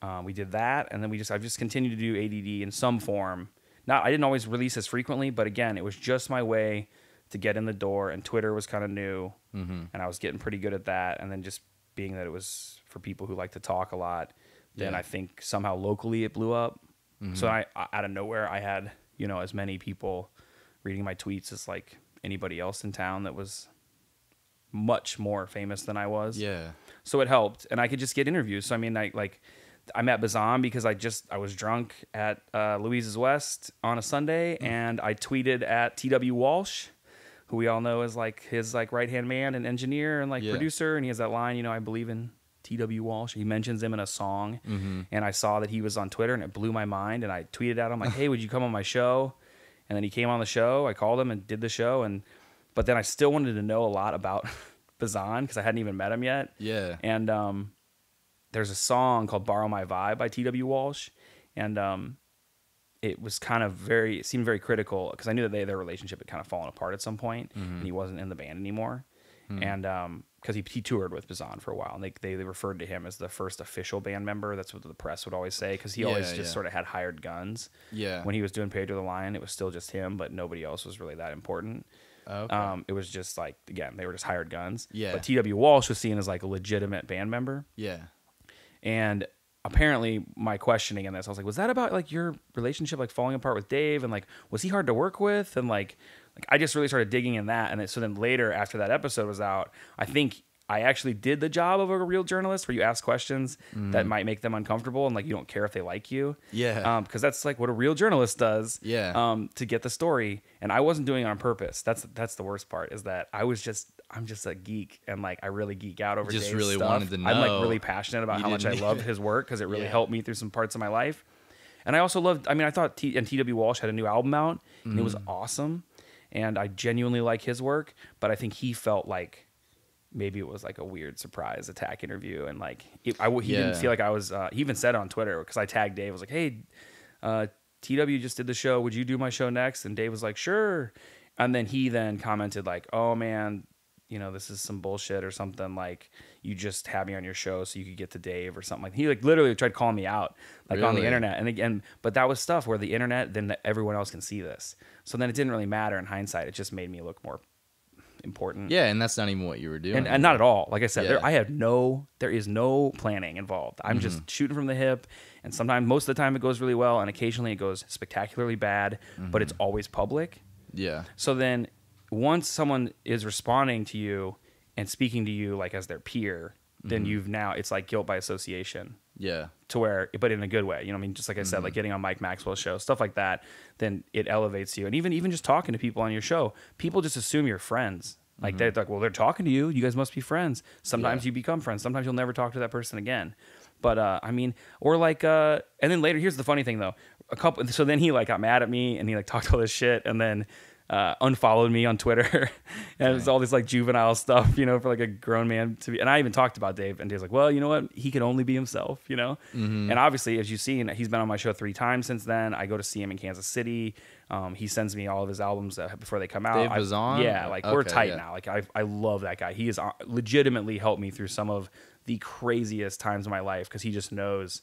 uh, we did that, and then we just I've just continued to do ADD in some form. Not I didn't always release as frequently, but again, it was just my way to get in the door, and Twitter was kind of new, mm-hmm. and I was getting pretty good at that, and then just being that it was for people who like to talk a lot then yeah. I think somehow locally it blew up. Mm-hmm. So I, out of nowhere, I had you know as many people reading my tweets as like anybody else in town that was much more famous than I was. Yeah. So it helped, and I could just get interviews. So I mean, I like I met Bazan because I just I was drunk at uh, Louise's West on a Sunday, mm. and I tweeted at T.W. Walsh, who we all know as like his like right hand man and engineer and like yeah. producer, and he has that line, you know, I believe in T.W. Walsh. He mentions him in a song, mm-hmm. and I saw that he was on Twitter, and it blew my mind. And I tweeted at him like, "Hey, would you come on my show?" And then he came on the show. I called him and did the show, and but then I still wanted to know a lot about Bazan because I hadn't even met him yet. Yeah. And um, there's a song called "Borrow My Vibe" by T.W. Walsh, and um, it was kind of very it seemed very critical because I knew that they, their relationship had kind of fallen apart at some point, mm-hmm. and he wasn't in the band anymore. Mm-hmm. And um, because he, he toured with Bazan for a while, and they, they, they referred to him as the first official band member. That's what the press would always say, because he yeah, always just yeah. sort of had hired guns. Yeah. When he was doing Pedro the Lion, it was still just him, but nobody else was really that important. Okay. Um, it was just like again, they were just hired guns. Yeah. But T.W. Walsh was seen as like a legitimate band member. Yeah. And apparently my questioning in this, I was like, was that about like your relationship like falling apart with Dave and like was he hard to work with and like like I just really started digging in that and then, so then later after that episode was out, I think I actually did the job of a real journalist where you ask questions mm. that might make them uncomfortable and like you don't care if they like you. Yeah. Um, because that's like what a real journalist does. Yeah. Um, to get the story. And I wasn't doing it on purpose. That's that's the worst part is that I was just I'm just a geek and like I really geek out over just Dave's really stuff. wanted to know. I'm like really passionate about you how much I loved his work because it really yeah. helped me through some parts of my life. And I also loved. I mean, I thought T and T.W. Walsh had a new album out and mm. it was mm. awesome. And I genuinely like his work, but I think he felt like maybe it was like a weird surprise attack interview and like it, I, he yeah. didn't feel like I was. Uh, he even said it on Twitter because I tagged Dave. I was like, "Hey, uh, TW just did the show. Would you do my show next?" And Dave was like, "Sure." And then he then commented like, "Oh man, you know this is some bullshit or something like you just had me on your show so you could get to Dave or something like he like literally tried calling me out like really? on the internet and again but that was stuff where the internet then everyone else can see this so then it didn't really matter in hindsight it just made me look more important. Yeah, and that's not even what you were doing. And, and not at all. Like I said, yeah. there, I have no, there is no planning involved. I'm mm-hmm. just shooting from the hip, and sometimes, most of the time, it goes really well, and occasionally it goes spectacularly bad, mm-hmm. but it's always public. Yeah. So then, once someone is responding to you and speaking to you like as their peer, then mm-hmm. you've now it's like guilt by association. Yeah. To where, but in a good way. You know, I mean, just like I said, mm-hmm. like getting on Mike Maxwell's show, stuff like that. Then it elevates you, and even even just talking to people on your show, people just assume you're friends. Like mm-hmm. they're like, well, they're talking to you. You guys must be friends. Sometimes yeah. you become friends. Sometimes you'll never talk to that person again. But uh, I mean, or like, uh, and then later, here's the funny thing though. A couple. So then he like got mad at me, and he like talked all this shit, and then uh, unfollowed me on Twitter, and it was all this like juvenile stuff, you know, for like a grown man to be. And I even talked about Dave, and Dave's like, "Well, you know what? He can only be himself," you know. Mm-hmm. And obviously, as you've seen, he's been on my show three times since then. I go to see him in Kansas City. Um, he sends me all of his albums uh, before they come out. Dave was on. Yeah, like okay, we're tight yeah. now. Like I, I love that guy. He has uh, legitimately helped me through some of the craziest times of my life because he just knows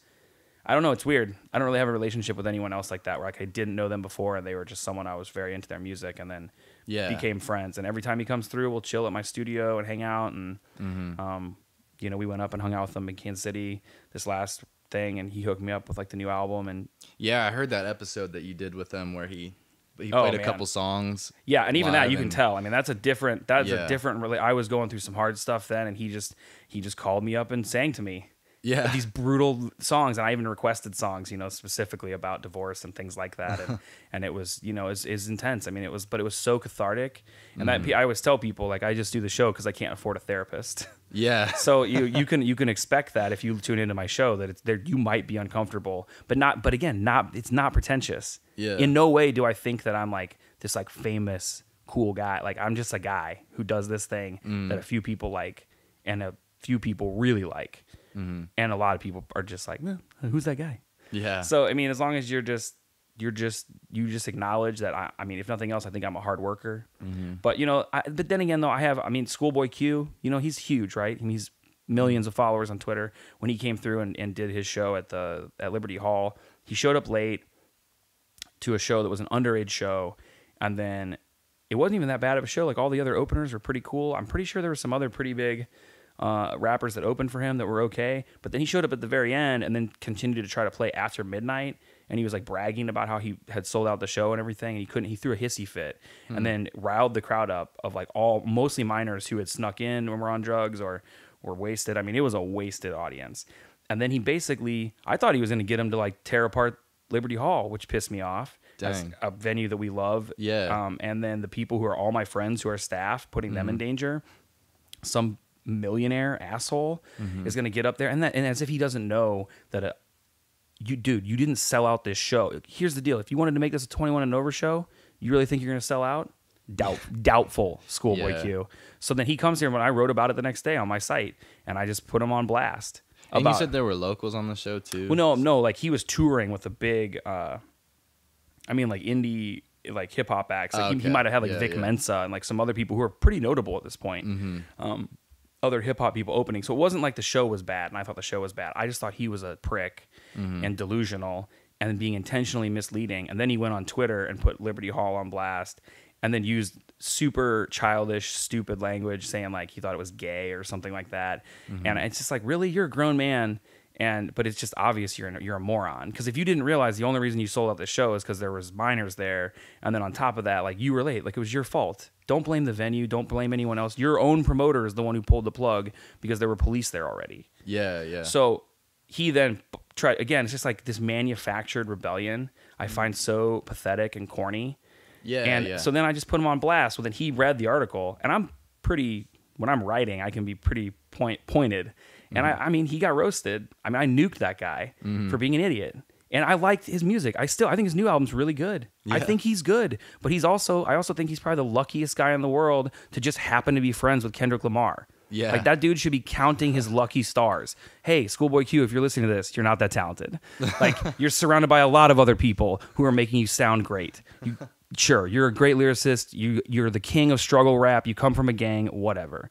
I don't know. It's weird. I don't really have a relationship with anyone else like that where like I didn't know them before and they were just someone I was very into their music and then yeah. became friends. And every time he comes through, we'll chill at my studio and hang out. And mm-hmm. um, you know, we went up and hung out with him in Kansas City this last thing, and he hooked me up with like the new album. And yeah, I heard that episode that you did with him where he he oh, played oh, a couple songs. Yeah, and even that you can tell. I mean, that's a different. That's yeah. a different. Really, I was going through some hard stuff then, and he just he just called me up and sang to me yeah. these brutal songs and i even requested songs you know specifically about divorce and things like that. And, and it was you know is is intense. I mean it was but it was so cathartic. And mm. that i always tell people like i just do the show because i can't afford a therapist. Yeah. So you you can you can expect that if you tune into my show that it's there you might be uncomfortable but not but again not it's not pretentious. Yeah. In no way do i think that i'm like this like famous cool guy. Like i'm just a guy who does this thing mm. that a few people like and a few people really like Mm-hmm. And a lot of people are just like, eh, who's that guy? Yeah. So I mean, as long as you're just you're just you just acknowledge that I, I mean if nothing else I think I'm a hard worker mm-hmm. but you know I, but then again though I have I mean Schoolboy Q you know he's huge right I mean, he's millions of followers on Twitter when he came through and, and did his show at the at Liberty Hall he showed up late to a show that was an underage show and then it wasn't even that bad of a show like all the other openers were pretty cool I'm pretty sure there were some other pretty big uh, rappers that opened for him that were okay. But then he showed up at the very end and then continued to try to play after midnight. And he was like bragging about how he had sold out the show and everything. And he couldn't, he threw a hissy fit mm. and hmm. then riled the crowd up of like all mostly minors who had snuck in when we're on drugs or were wasted. I mean, it was a wasted audience. And then he basically, I thought he was going to get him to like tear apart Liberty Hall, which pissed me off. Dang. a venue that we love. Yeah. Um, and then the people who are all my friends who are staff, putting mm them in mm-hmm. danger. Some millionaire asshole mm-hmm. is going to get up there and that and as if he doesn't know that a you dude you didn't sell out this show here's the deal if you wanted to make this a 21 and over show you really think you're going to sell out doubt doubtful schoolboy yeah. q so then he comes here when i wrote about it the next day on my site and i just put him on blast and about, you said there were locals on the show too well no no like he was touring with a big uh i mean like indie like hip hop acts. Like okay. he, he might have had like yeah, Vic yeah. Mensa and like some other people who are pretty notable at this point. Mm-hmm. Um, other hip hop people opening. So it wasn't like the show was bad and I thought the show was bad. I just thought he was a prick mm-hmm. and delusional and being intentionally misleading. And then he went on Twitter and put Liberty Hall on blast and then used super childish, stupid language saying like he thought it was gay or something like that. Mm-hmm. And it's just like, really, you're a grown man and but it's just obvious you're an, you're a moron. Because if you didn't realize the only reason you sold out the show is because there was minors there. And then on top of that like you were late. Like it was your fault. Don't blame the venue. Don't blame anyone else. Your own promoter is the one who pulled the plug because there were police there already. Yeah yeah. So he then tried again it's just like this manufactured rebellion i mm-hmm. find so pathetic and corny. Yeah and yeah. so then i just put him on blast. Well then he read the article and i'm pretty when i'm writing i can be pretty point pointed and I, mm-hmm. I mean, he got roasted. I mean, I nuked that guy mm-hmm. for being an idiot. And I liked his music. I still, I think his new album's really good. Yeah. I think he's good, but he's also, I also think he's probably the luckiest guy in the world to just happen to be friends with Kendrick Lamar. Yeah. Like that dude should be counting his lucky stars. Hey, Schoolboy Q, if you're listening to this, you're not that talented. Like you're surrounded by a lot of other people who are making you sound great. You, sure, you're a great lyricist. You you're the king of struggle rap. You come from a gang, whatever.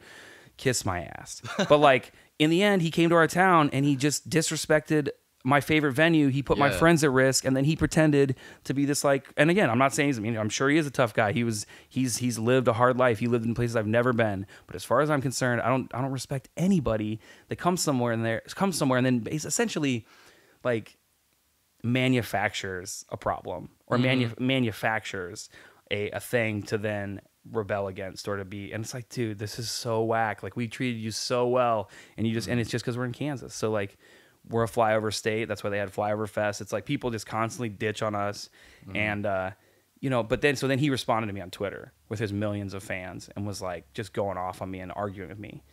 Kiss my ass. But like in the end, he came to our town and he just disrespected my favorite venue. He put yeah. my friends at risk, and then he pretended to be this like. And again, I'm not saying. I mean, I'm sure he is a tough guy. He was. He's he's lived a hard life. He lived in places I've never been. But as far as I'm concerned, I don't I don't respect anybody that comes somewhere and there comes somewhere and then essentially, like, manufactures a problem or mm-hmm. manu- manufactures a, a thing to then rebel against or to be and it's like dude this is so whack like we treated you so well and you just and it's just because we're in kansas so like we're a flyover state that's why they had flyover fest it's like people just constantly ditch on us mm-hmm. and uh you know but then so then he responded to me on twitter with his millions of fans and was like just going off on me and arguing with me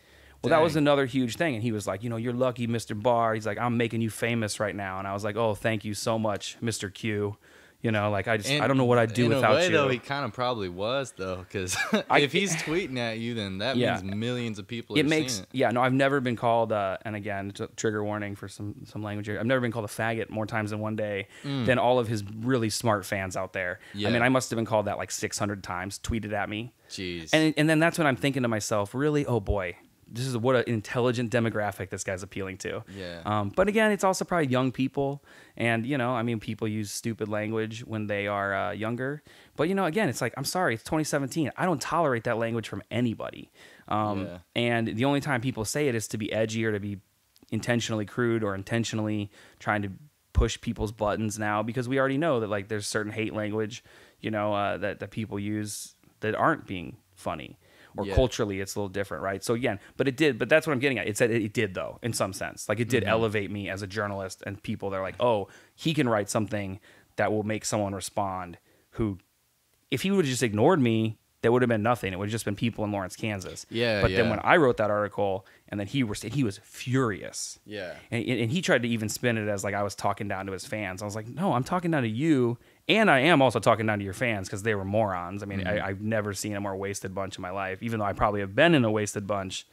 well, Dang. that was another huge thing. And he was like, you know, you're lucky, Mr. Barr. He's like, I'm making you famous right now. And I was like, oh, thank you so much, Mr. Q. You know, like I just I don't know what I'd do without way, you. Though he kind of probably was though, because if he's tweeting at you, then that yeah. means millions of people. It makes it. yeah. No, I've never been called. Uh, and again, trigger warning for some some language here. I've never been called a faggot more times in one day mm. than all of his really smart fans out there. Yeah. I mean, I must have been called that like 600 times, tweeted at me. Jeez. And and then that's when I'm thinking to myself, really, oh boy, this is what an intelligent demographic this guy's appealing to. Yeah. Um, but again, it's also probably young people, and you know, I mean, people use stupid language when they are uh, younger. But you know, again, it's like I'm sorry, it's 2017. I don't tolerate that language from anybody. Um, yeah. And the only time people say it is to be edgy or to be intentionally crude or intentionally trying to push people's buttons now because we already know that like there's certain hate language, you know, uh, that that people use that aren't being funny or yeah. culturally it's a little different, right? So again, but it did, but that's what I'm getting at. It said it did though, in some sense. Like it did mm-hmm. elevate me as a journalist and people they're like, "Oh, he can write something that will make someone respond who if he would have just ignored me, that would have been nothing. It would have just been people in Lawrence, Kansas. Yeah. But yeah. then when I wrote that article, and then he was he was furious. Yeah. And, and he tried to even spin it as like I was talking down to his fans. I was like, no, I'm talking down to you, and I am also talking down to your fans because they were morons. I mean, mm-hmm. I, have never seen a more wasted bunch in my life, even though I probably have been in a wasted bunch.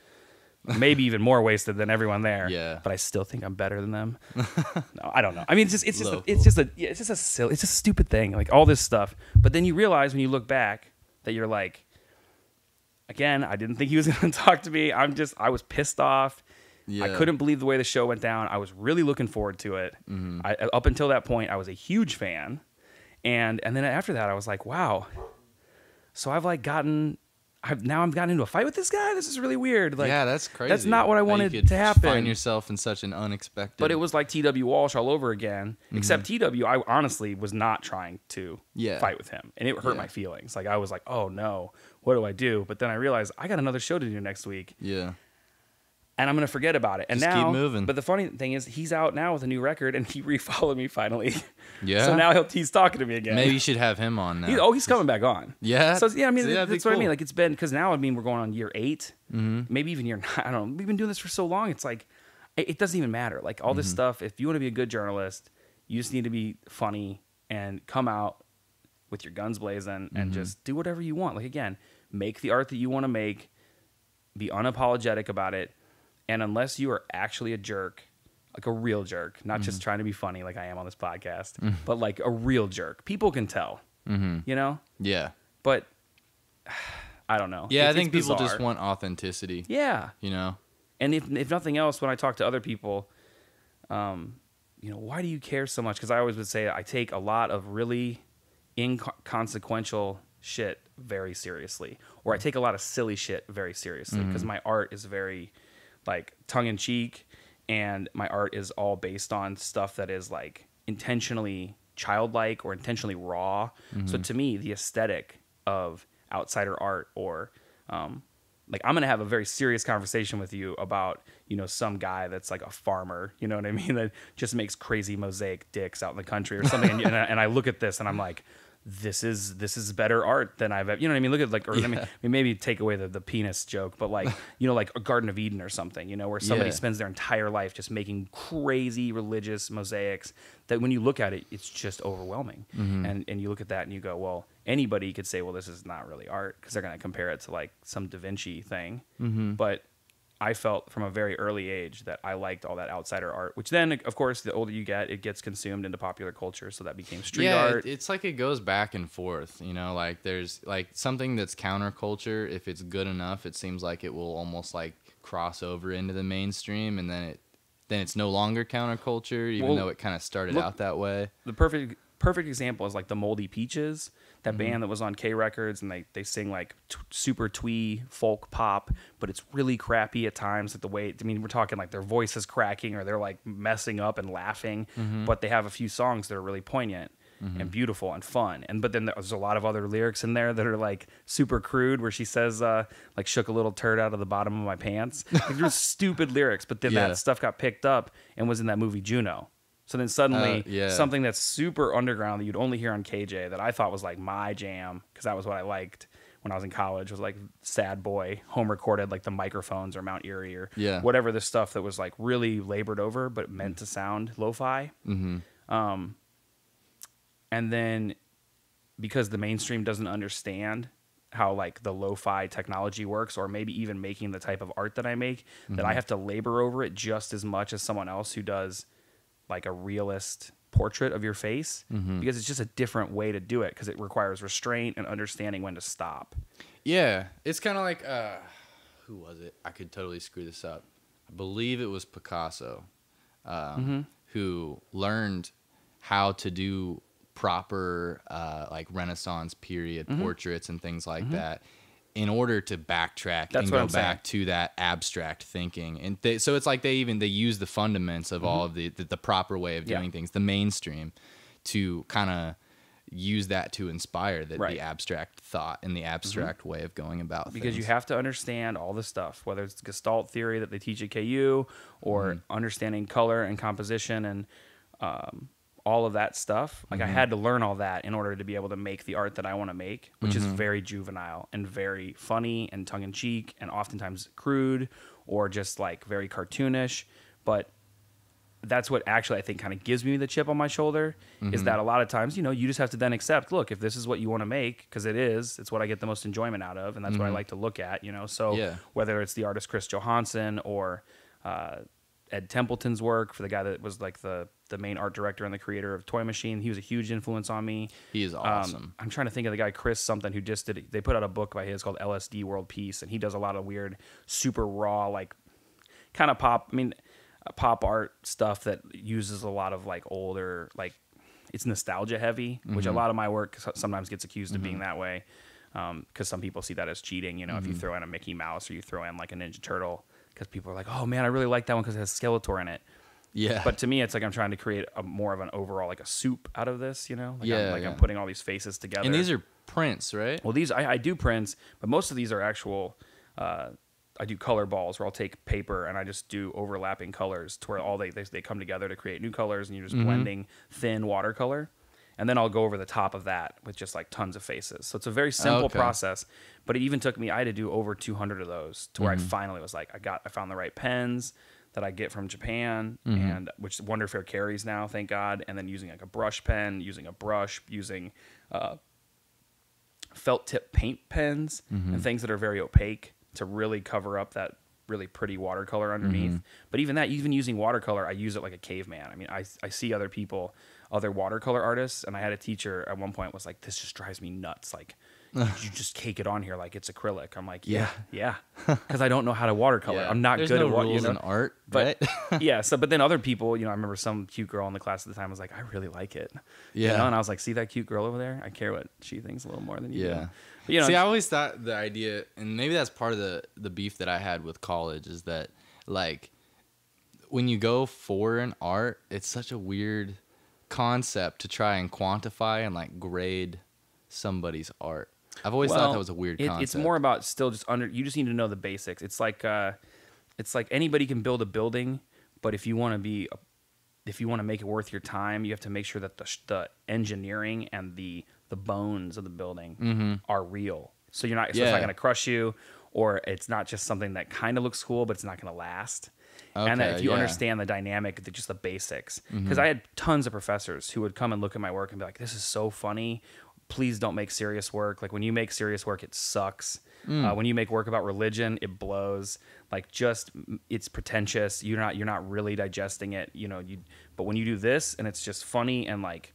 Maybe even more wasted than everyone there. Yeah. But I still think I'm better than them. no, I don't know. I mean, it's just it's just a, it's just a it's just a silly, it's just a stupid thing. Like all this stuff. But then you realize when you look back that you're like, again, I didn't think he was going to talk to me. I'm just I was pissed off. Yeah. I couldn't believe the way the show went down. I was really looking forward to it. Mm-hmm. I, up until that point, I was a huge fan and and then after that, I was like, wow. So I've like gotten. I've, now I'm gotten into a fight with this guy. This is really weird. Like, yeah, that's crazy. That's not what I wanted to happen. Find yourself in such an unexpected. But it was like T.W. Walsh all over again. Mm-hmm. Except T.W. I honestly was not trying to yeah. fight with him, and it hurt yeah. my feelings. Like I was like, oh no, what do I do? But then I realized I got another show to do next week. Yeah and I'm gonna forget about it. And Just now, keep moving. But the funny thing is, he's out now with a new record, and he refollowed me finally. Yeah. so now he's talking to me again. Maybe you should have him on now. He, oh, he's coming back on. Yeah. So yeah, I mean, that's what. I mean. Like it's been because now I mean we're going on year 8 mm-hmm. maybe even year nine. I don't know. We've been doing this for so long. It's like it, it doesn't even matter. Like all this mm-hmm. stuff. If you want to be a good journalist, you just need to be funny and come out with your guns blazing and mm-hmm. just do whatever you want. Like again, make the art that you want to make. Be unapologetic about it and unless you are actually a jerk, like a real jerk, not mm-hmm. just trying to be funny like I am on this podcast, mm-hmm. but like a real jerk, people can tell. Mm-hmm. You know? Yeah. But I don't know. Yeah, I think people just want authenticity. Yeah. You know? And if, if nothing else, when I talk to other people, um, you know, why do you care so much? Because I always would say I take a lot of really inconsequential shit very seriously, or I take a lot of silly shit very seriously because mm-hmm. my art is very like tongue in cheek and my art is all based on stuff that is like intentionally childlike or intentionally raw. Mm-hmm. So to me, the aesthetic of outsider art or um, like I'm gonna have a very serious conversation with you about you know some guy that's like a farmer, you know what I mean, that just makes crazy mosaic dicks out in the country or something, and, and, I, and I look at this and I'm like, this is this is better art than I've ever you know what I mean. Look at like or yeah. I, mean, I mean maybe take away the, the penis joke, but like you know like a Garden of Eden or something, you know, where somebody yeah. spends their entire life just making crazy religious mosaics that when you look at it, it's just overwhelming. Mm-hmm. And and you look at that and you go, well, anybody could say, well, this is not really art because they're gonna compare it to like some Da Vinci thing, mm-hmm. but I felt from a very early age that I liked all that outsider art, which then, of course, the older you get, it gets consumed into popular culture. So that became street yeah, art. It's like it goes back and forth. You know, like there's like something that's counterculture. If it's good enough, it seems like it will almost like cross over into the mainstream, and then it then it's no longer counterculture, even well, though it kind of started look, out that way. The perfect perfect example is like the Moldy Peaches that mm-hmm. band that was on K Records, and they they sing like t- super twee folk pop, but it's really crappy at times. Like the way I mean, we're talking like their voice is cracking or they're like messing up and laughing, mm-hmm. but they have a few songs that are really poignant. Mm-hmm. and beautiful and fun. And but then there's a lot of other lyrics in there that are like super crude, where she says uh, like shook a little turd out of the bottom of my pants. Like, there's stupid lyrics, but then yeah. that stuff got picked up and was in that movie Juno. So then suddenly, uh, yeah. something that's super underground that you'd only hear on KJ that I thought was like my jam because that was what I liked when I was in college was like Sad Boy, home recorded like the microphones or Mount Eerie or yeah. whatever the stuff that was like really labored over but meant to sound lo-fi. Mm-hmm. Um, and then because the mainstream doesn't understand how like the lo-fi technology works or maybe even making the type of art that I make mm-hmm. that I mm-hmm. have to labor over it just as much as someone else who does like a realist portrait of your face mm-hmm. because it's just a different way to do it because it requires restraint and understanding when to stop. Yeah, it's kind of like uh, who was it? I could totally screw this up. I believe it was Picasso um, mm-hmm. who learned how to do proper uh, like Renaissance period mm-hmm. portraits and things like mm-hmm. that in order to backtrack That's and go back to that abstract thinking and they, so it's like they even they use the fundaments of mm-hmm. all of the, the, the proper way of doing yeah. things the mainstream to kind of use that to inspire the, right. the abstract thought and the mm-hmm. abstract mm-hmm. way of going about because things. you have to understand all the stuff whether it's gestalt theory that they teach at ku or mm-hmm. understanding color and composition and um, all of that stuff. Like mm-hmm. I had to learn all that in order to be able to make the art that I want to make, which mm-hmm. is very juvenile and very funny and tongue in cheek and oftentimes crude or just like very cartoonish. But that's what actually I think kind of gives me the chip on my shoulder mm-hmm. is that a lot of times, you know, you just have to then accept, look, if this is what you want to make, because it is, it's what I get the most enjoyment out of, and that's what I mm-hmm. like to look at, you know. So yeah. whether it's the artist Chris Johanson or uh, Ed Templeton's work for the guy that was like the the main art director and the creator of Toy Machine. He was a huge influence on me. He is um, awesome. Um, I'm trying to think of the guy Chris something who just did. They put out a book by his called LSD World Peace, and he does a lot of weird, super raw, like kind of pop. I mean, uh, pop art stuff that uses a lot of like older, like it's nostalgia heavy, mm-hmm. which a mm-hmm. lot of my work sometimes gets accused mm-hmm. of being mm-hmm. that way. Because um, some people see that as cheating. You know, mm-hmm. if you mm-hmm. throw in a Mickey Mouse or you throw in like a Ninja Turtle, because people are like, "Oh man, I really like that one because it has Skeletor in it." Yeah. But to me, it's like I'm trying to create a more of an overall like a soup out of this, you know? Like yeah. I'm, like yeah. I'm putting all these faces together. And these are prints, right? Well, these I, I do prints, but most of these are actual. Uh, I do color balls where I'll take paper and I just do overlapping colors to where all they they, they come together to create new colors, and you're just mm-hmm. blending thin watercolor. And then I'll go over the top of that with just like tons of faces. So it's a very simple okay. process, but it even took me I had to do over 200 of those to where mm-hmm. I finally was like I got I found the right pens that I get from Japan mm-hmm. and which Wonder Fair carries now, thank God. And then using like a brush pen, using a brush, using uh, felt tip paint pens mm-hmm. and things that are very opaque to really cover up that really pretty watercolor underneath. Mm-hmm. But even that, even using watercolor, I use it like a caveman. I mean, I, I see other people, other watercolor artists, and I had a teacher at one point was like, this just drives me nuts. Like, you just cake it on here like it's acrylic. I'm like, yeah, yeah, because I don't know how to watercolor. Yeah. I'm not There's good no at what you know? in art, but right? yeah. So, but then other people, you know, I remember some cute girl in the class at the time was like, I really like it. Yeah, you know? and I was like, see that cute girl over there? I care what she thinks a little more than you. Yeah. Do. But, you know, see, I always thought the idea, and maybe that's part of the the beef that I had with college is that like when you go for an art, it's such a weird concept to try and quantify and like grade somebody's art. I've always well, thought that was a weird it, It's more about still just under. You just need to know the basics. It's like uh, it's like anybody can build a building, but if you want to be, a, if you want to make it worth your time, you have to make sure that the the engineering and the the bones of the building mm-hmm. are real. So you're not. So yeah. it's not going to crush you, or it's not just something that kind of looks cool, but it's not going to last. Okay, and that if you yeah. understand the dynamic, the, just the basics. Because mm-hmm. I had tons of professors who would come and look at my work and be like, "This is so funny. Please don't make serious work. Like when you make serious work, it sucks. Mm. Uh, when you make work about religion, it blows. Like just it's pretentious. You're not you're not really digesting it. You know. You but when you do this and it's just funny and like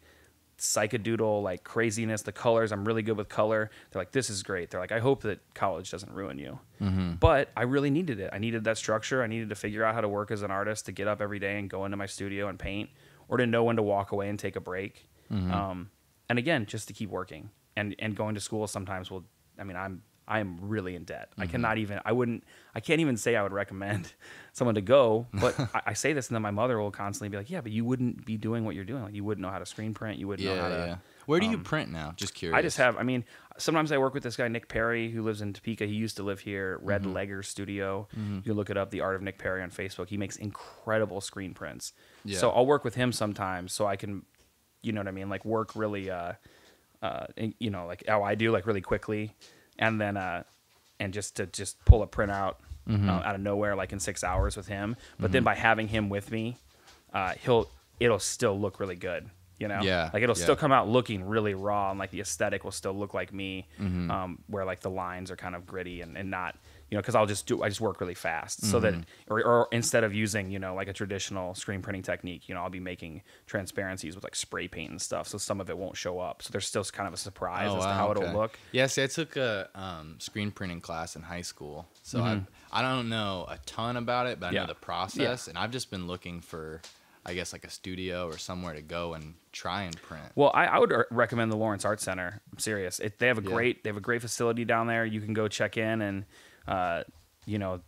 psychodoodle like craziness. The colors i'm really good with color. They're like this is great. They're like i hope that college doesn't ruin you. Mm-hmm. but i really needed it. I needed that structure. I needed to figure out how to work as an artist to get up every day and go into my studio and paint or to know when to walk away and take a break. Mm-hmm. um, and again just to keep working. And and going to school sometimes will i mean i'm I am really in debt. Mm-hmm. I cannot even. I wouldn't. I can't even say I would recommend someone to go. But I, I, say this, and then my mother will constantly be like, "Yeah, but you wouldn't be doing what you're doing. Like, you wouldn't know how to screen print. You wouldn't yeah, know how to." Yeah. Where do um, you print now? Just curious. I just have. I mean, sometimes I work with this guy Nick Perry who lives in Topeka. He used to live here. Red mm-hmm. Legger Studio. Mm-hmm. You can look it up. The Art of Nick Perry on Facebook. He makes incredible screen prints. Yeah. So I'll work with him sometimes, so I can, you know what I mean, like work really, uh, uh, you know, like how I do, like really quickly, and then uh and just to just pull a print out mm-hmm. uh, out of nowhere like in six hours with him. But mm-hmm. then by having him with me, uh, he'll it'll still look really good. You know, yeah, like it'll yeah. still come out looking really raw, and like the aesthetic will still look like me, mm-hmm. um, where like the lines are kind of gritty and, and not you know, because I'll just do I just work really fast, mm-hmm. so that mm-hmm. or, or, instead of using you know like a traditional screen printing technique, you know, I'll be making transparencies with like spray paint and stuff, so some of it won't show up. So there's still kind of a surprise oh, as wow, to how okay. it'll look. Yeah, see, I took a um, screen printing class in high school, so mm-hmm. I I don't know a ton about it, but I yeah. know the process, yeah. and I've just been looking for. I guess like a studio or somewhere to go and try and print. Well, I, I would recommend the Lawrence Art Center. I'm serious. It, they have a yeah. great they have a great facility down there. You can go check in and uh, you know,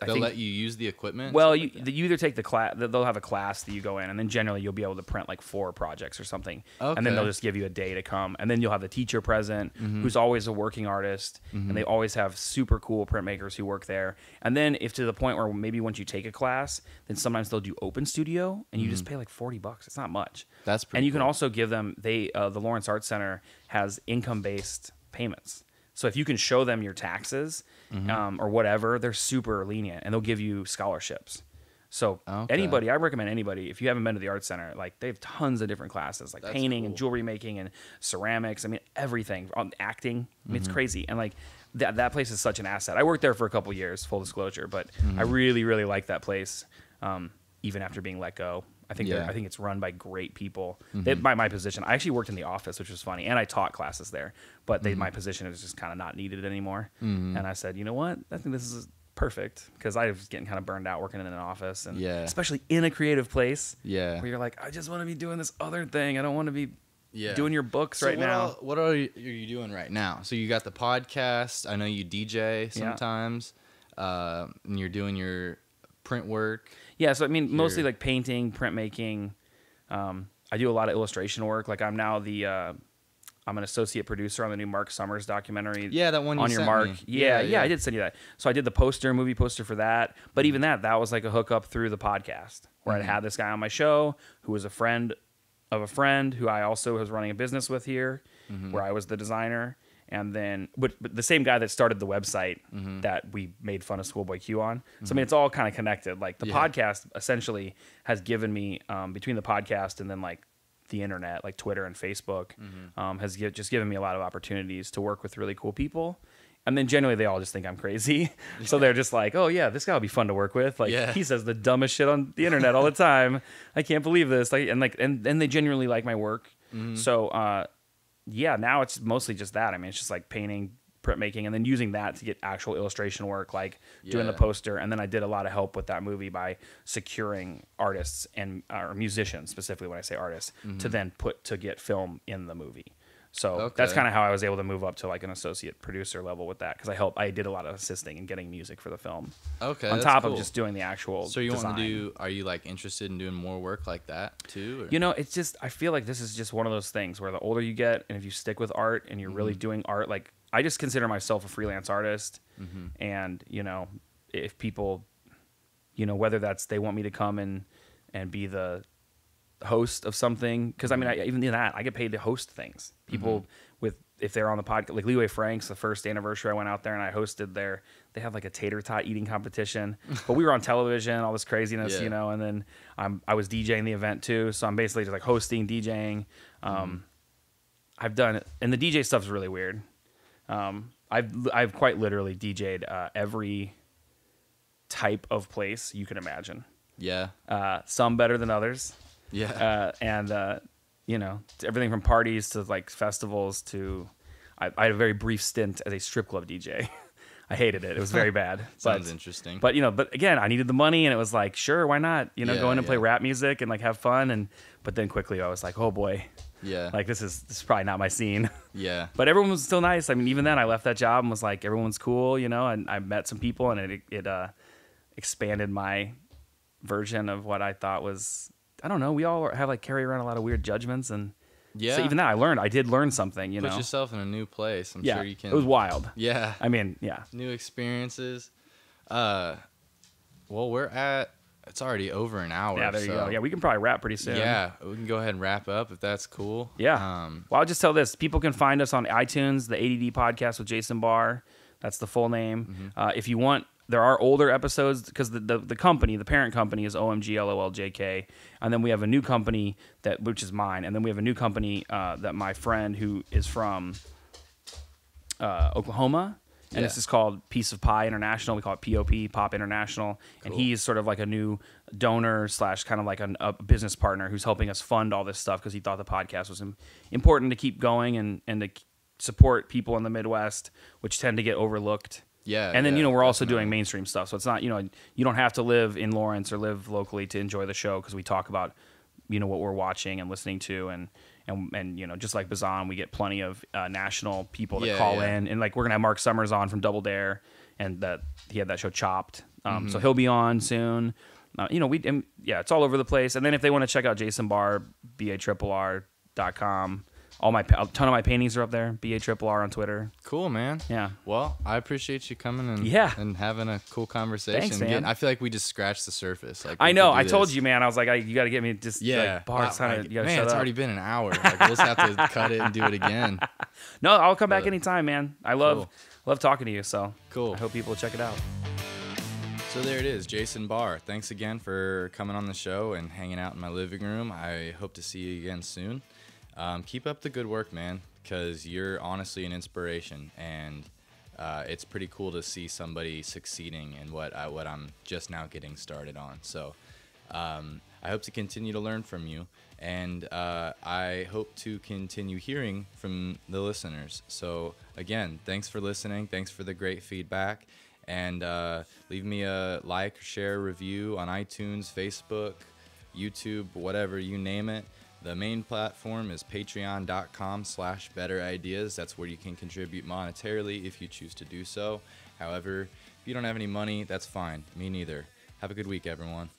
I they'll think, let you use the equipment. Well, you, you either take the class, they'll have a class that you go in, and then generally you'll be able to print like four projects or something, okay. and then they'll just give you a day to come, and then you'll have the teacher present, mm-hmm. who's always a working artist, mm-hmm. and they always have super cool printmakers who work there. And then if to the point where maybe once you take a class, then sometimes they'll do open studio, and you mm-hmm. just pay like forty bucks. It's not much. That's and you cool. can also give them they uh, the Lawrence Art Center has income based payments. So if you can show them your taxes mm-hmm. um, or whatever, they're super lenient and they'll give you scholarships. So okay. anybody, I recommend anybody if you haven't been to the art center, like they have tons of different classes, like That's painting cool. and jewelry making and ceramics. I mean everything, um, acting. I mean, mm-hmm. it's crazy and like that that place is such an asset. I worked there for a couple years, full disclosure, but mm-hmm. I really really like that place. Um, even after being let go, I think yeah. I think it's run by great people. Mm-hmm. They, my my position, I actually worked in the office, which was funny, and I taught classes there. But they, mm-hmm. my position is just kind of not needed anymore. Mm-hmm. And I said, you know what? I think this is perfect because I was getting kind of burned out working in an office, and yeah. especially in a creative place. Yeah, where you're like, I just want to be doing this other thing. I don't want to be yeah. doing your books so right what now. All, what are you, are you, doing right now? So you got the podcast. I know you DJ sometimes, yeah. uh, and you're doing your print work. Yeah, so I mean, mostly like painting, printmaking. Um, I do a lot of illustration work. Like I'm now the uh, I'm an associate producer on the new Mark Summers documentary. Yeah, that one you on your mark. Yeah, yeah, yeah, I did send you that. So I did the poster, movie poster for that. But even that, that was like a hookup through the podcast where mm-hmm. I had this guy on my show who was a friend of a friend who I also was running a business with here, mm-hmm. where I was the designer and then but, but, the same guy that started the website mm-hmm. that we made fun of Schoolboy Q on. Mm-hmm. So I mean, mm-hmm. it's all kind of connected. Like the yeah. podcast essentially has given me um, between the podcast and then like the internet, like Twitter and Facebook, mm-hmm. um, has give, just given me a lot of opportunities to work with really cool people. And then generally they all just think I'm crazy, so they're just like, "Oh yeah, this guy will be fun to work with." Like yeah. he says the dumbest shit on the internet all the time. I can't believe this. Like and like and then they genuinely like my work. Mm-hmm. So uh, yeah, now it's mostly just that. I mean, it's just like painting, printmaking, and then using that to get actual illustration work, like yeah. doing the poster. And then I did a lot of help with that movie by securing artists and or musicians, specifically when I say artists, mm-hmm. to then put to get film in the movie. So okay. that's kind of how I was able to move up to like an associate producer level with that because I helped. I did a lot of assisting and getting music for the film. Okay. On top cool. of just doing the actual. So you design. want to do? Are you like interested in doing more work like that too? Or? You know, it's just I feel like this is just one of those things where the older you get, and if you stick with art and you're mm-hmm. really doing art, like I just consider myself a freelance artist, mm-hmm. and you know, if people, you know, whether that's they want me to come and and be the host of something because I mean I, even that I get paid to host things. People mm-hmm. with if they're on the podcast like Leeway Franks, the first anniversary I went out there and I hosted their they have like a tater tot eating competition, but we were on television, all this craziness, yeah. you know, and then I'm I was DJing the event too, so I'm basically just like hosting, DJing. Um, mm-hmm. I've done it, and the DJ stuff is really weird. Um, I've I've quite literally DJed uh, every type of place you can imagine. Yeah. Uh, some better than others. Yeah. Uh, and uh, you know everything from parties to like festivals to I, I, had a very brief stint as a strip club DJ. I hated it. It was very bad. Sounds but, interesting. But you know, but again, I needed the money, and it was like, sure, why not? You know, yeah, go in and yeah. play rap music and like have fun. And but then quickly, I was like, oh boy, yeah, like this is this is probably not my scene. Yeah. but everyone was still nice. I mean, even then, I left that job and was like, everyone's cool, you know. And I met some people, and it it uh, expanded my version of what I thought was I don't know. We all have like carry around a lot of weird judgments and yeah. So even that I learned. I did learn something. You Put know, put yourself in a new place. I'm yeah, sure you can. It was wild. Yeah. I mean, yeah. New experiences. Uh, well, we're at. It's already over an hour. Yeah, there so. you go. Yeah, we can probably wrap pretty soon. Yeah, we can go ahead and wrap up if that's cool. Yeah. Um, well, I'll just tell this: people can find us on iTunes, the ADD podcast with Jason Barr. That's the full name. Mm-hmm. Uh, if you want there are older episodes because the, the, the company, the parent company is OMG LOL JK, and then we have a new company that which is mine, and then we have a new company uh, that my friend who is from uh, Oklahoma, and yeah. this is called Piece of Pie International. We call it POP, Pop International, cool. and he's sort of like a new donor slash kind of like a, a business partner who's helping us fund all this stuff because he thought the podcast was important to keep going and and to support people in the Midwest, which tend to get overlooked yeah. And then, yeah, you know, we're also doing mainstream stuff. So it's not, you know, you don't have to live in Lawrence or live locally to enjoy the show because we talk about, you know, what we're watching and listening to. And, and, and you know, just like Bazan, we get plenty of uh, national people that yeah, call yeah. in. And like, we're going to have Mark Summers on from Double Dare. And that he had that show Chopped. Um, mm-hmm. So he'll be on soon. Uh, you know, we, and, yeah, it's all over the place. And then if they want to check out Jason Barr, B A triple R dot com all my a ton of my paintings are up there. B A triple R on Twitter. Cool, man. Yeah. Well, I appreciate you coming and yeah. and having a cool conversation. Thanks, man. Getting, I feel like we just scratched the surface. Like I know. I told you, man. I was like, I, you got to get me just yeah. Like, bars, wow, like, man, it's up. already been an hour. Like, we'll just have to cut it and do it again. No, I'll come but, back anytime, man. I love cool. love talking to you. So cool. I hope people check it out. So there it is, Jason Barr. Thanks again for coming on the show and hanging out in my living room. I hope to see you again soon. Um, keep up the good work, man because you're honestly an inspiration, and uh, it's pretty cool to see somebody succeeding in what I, what I'm just now getting started on. So um, I hope to continue to learn from you, and uh, I hope to continue hearing from the listeners. So again, thanks for listening. Thanks for the great feedback. And uh, leave me a like, share, review on iTunes, Facebook, YouTube, whatever you name it. The main platform is patreon.com slash better ideas. That's where you can contribute monetarily if you choose to do so. However, if you don't have any money, that's fine. Me neither. Have a good week, everyone.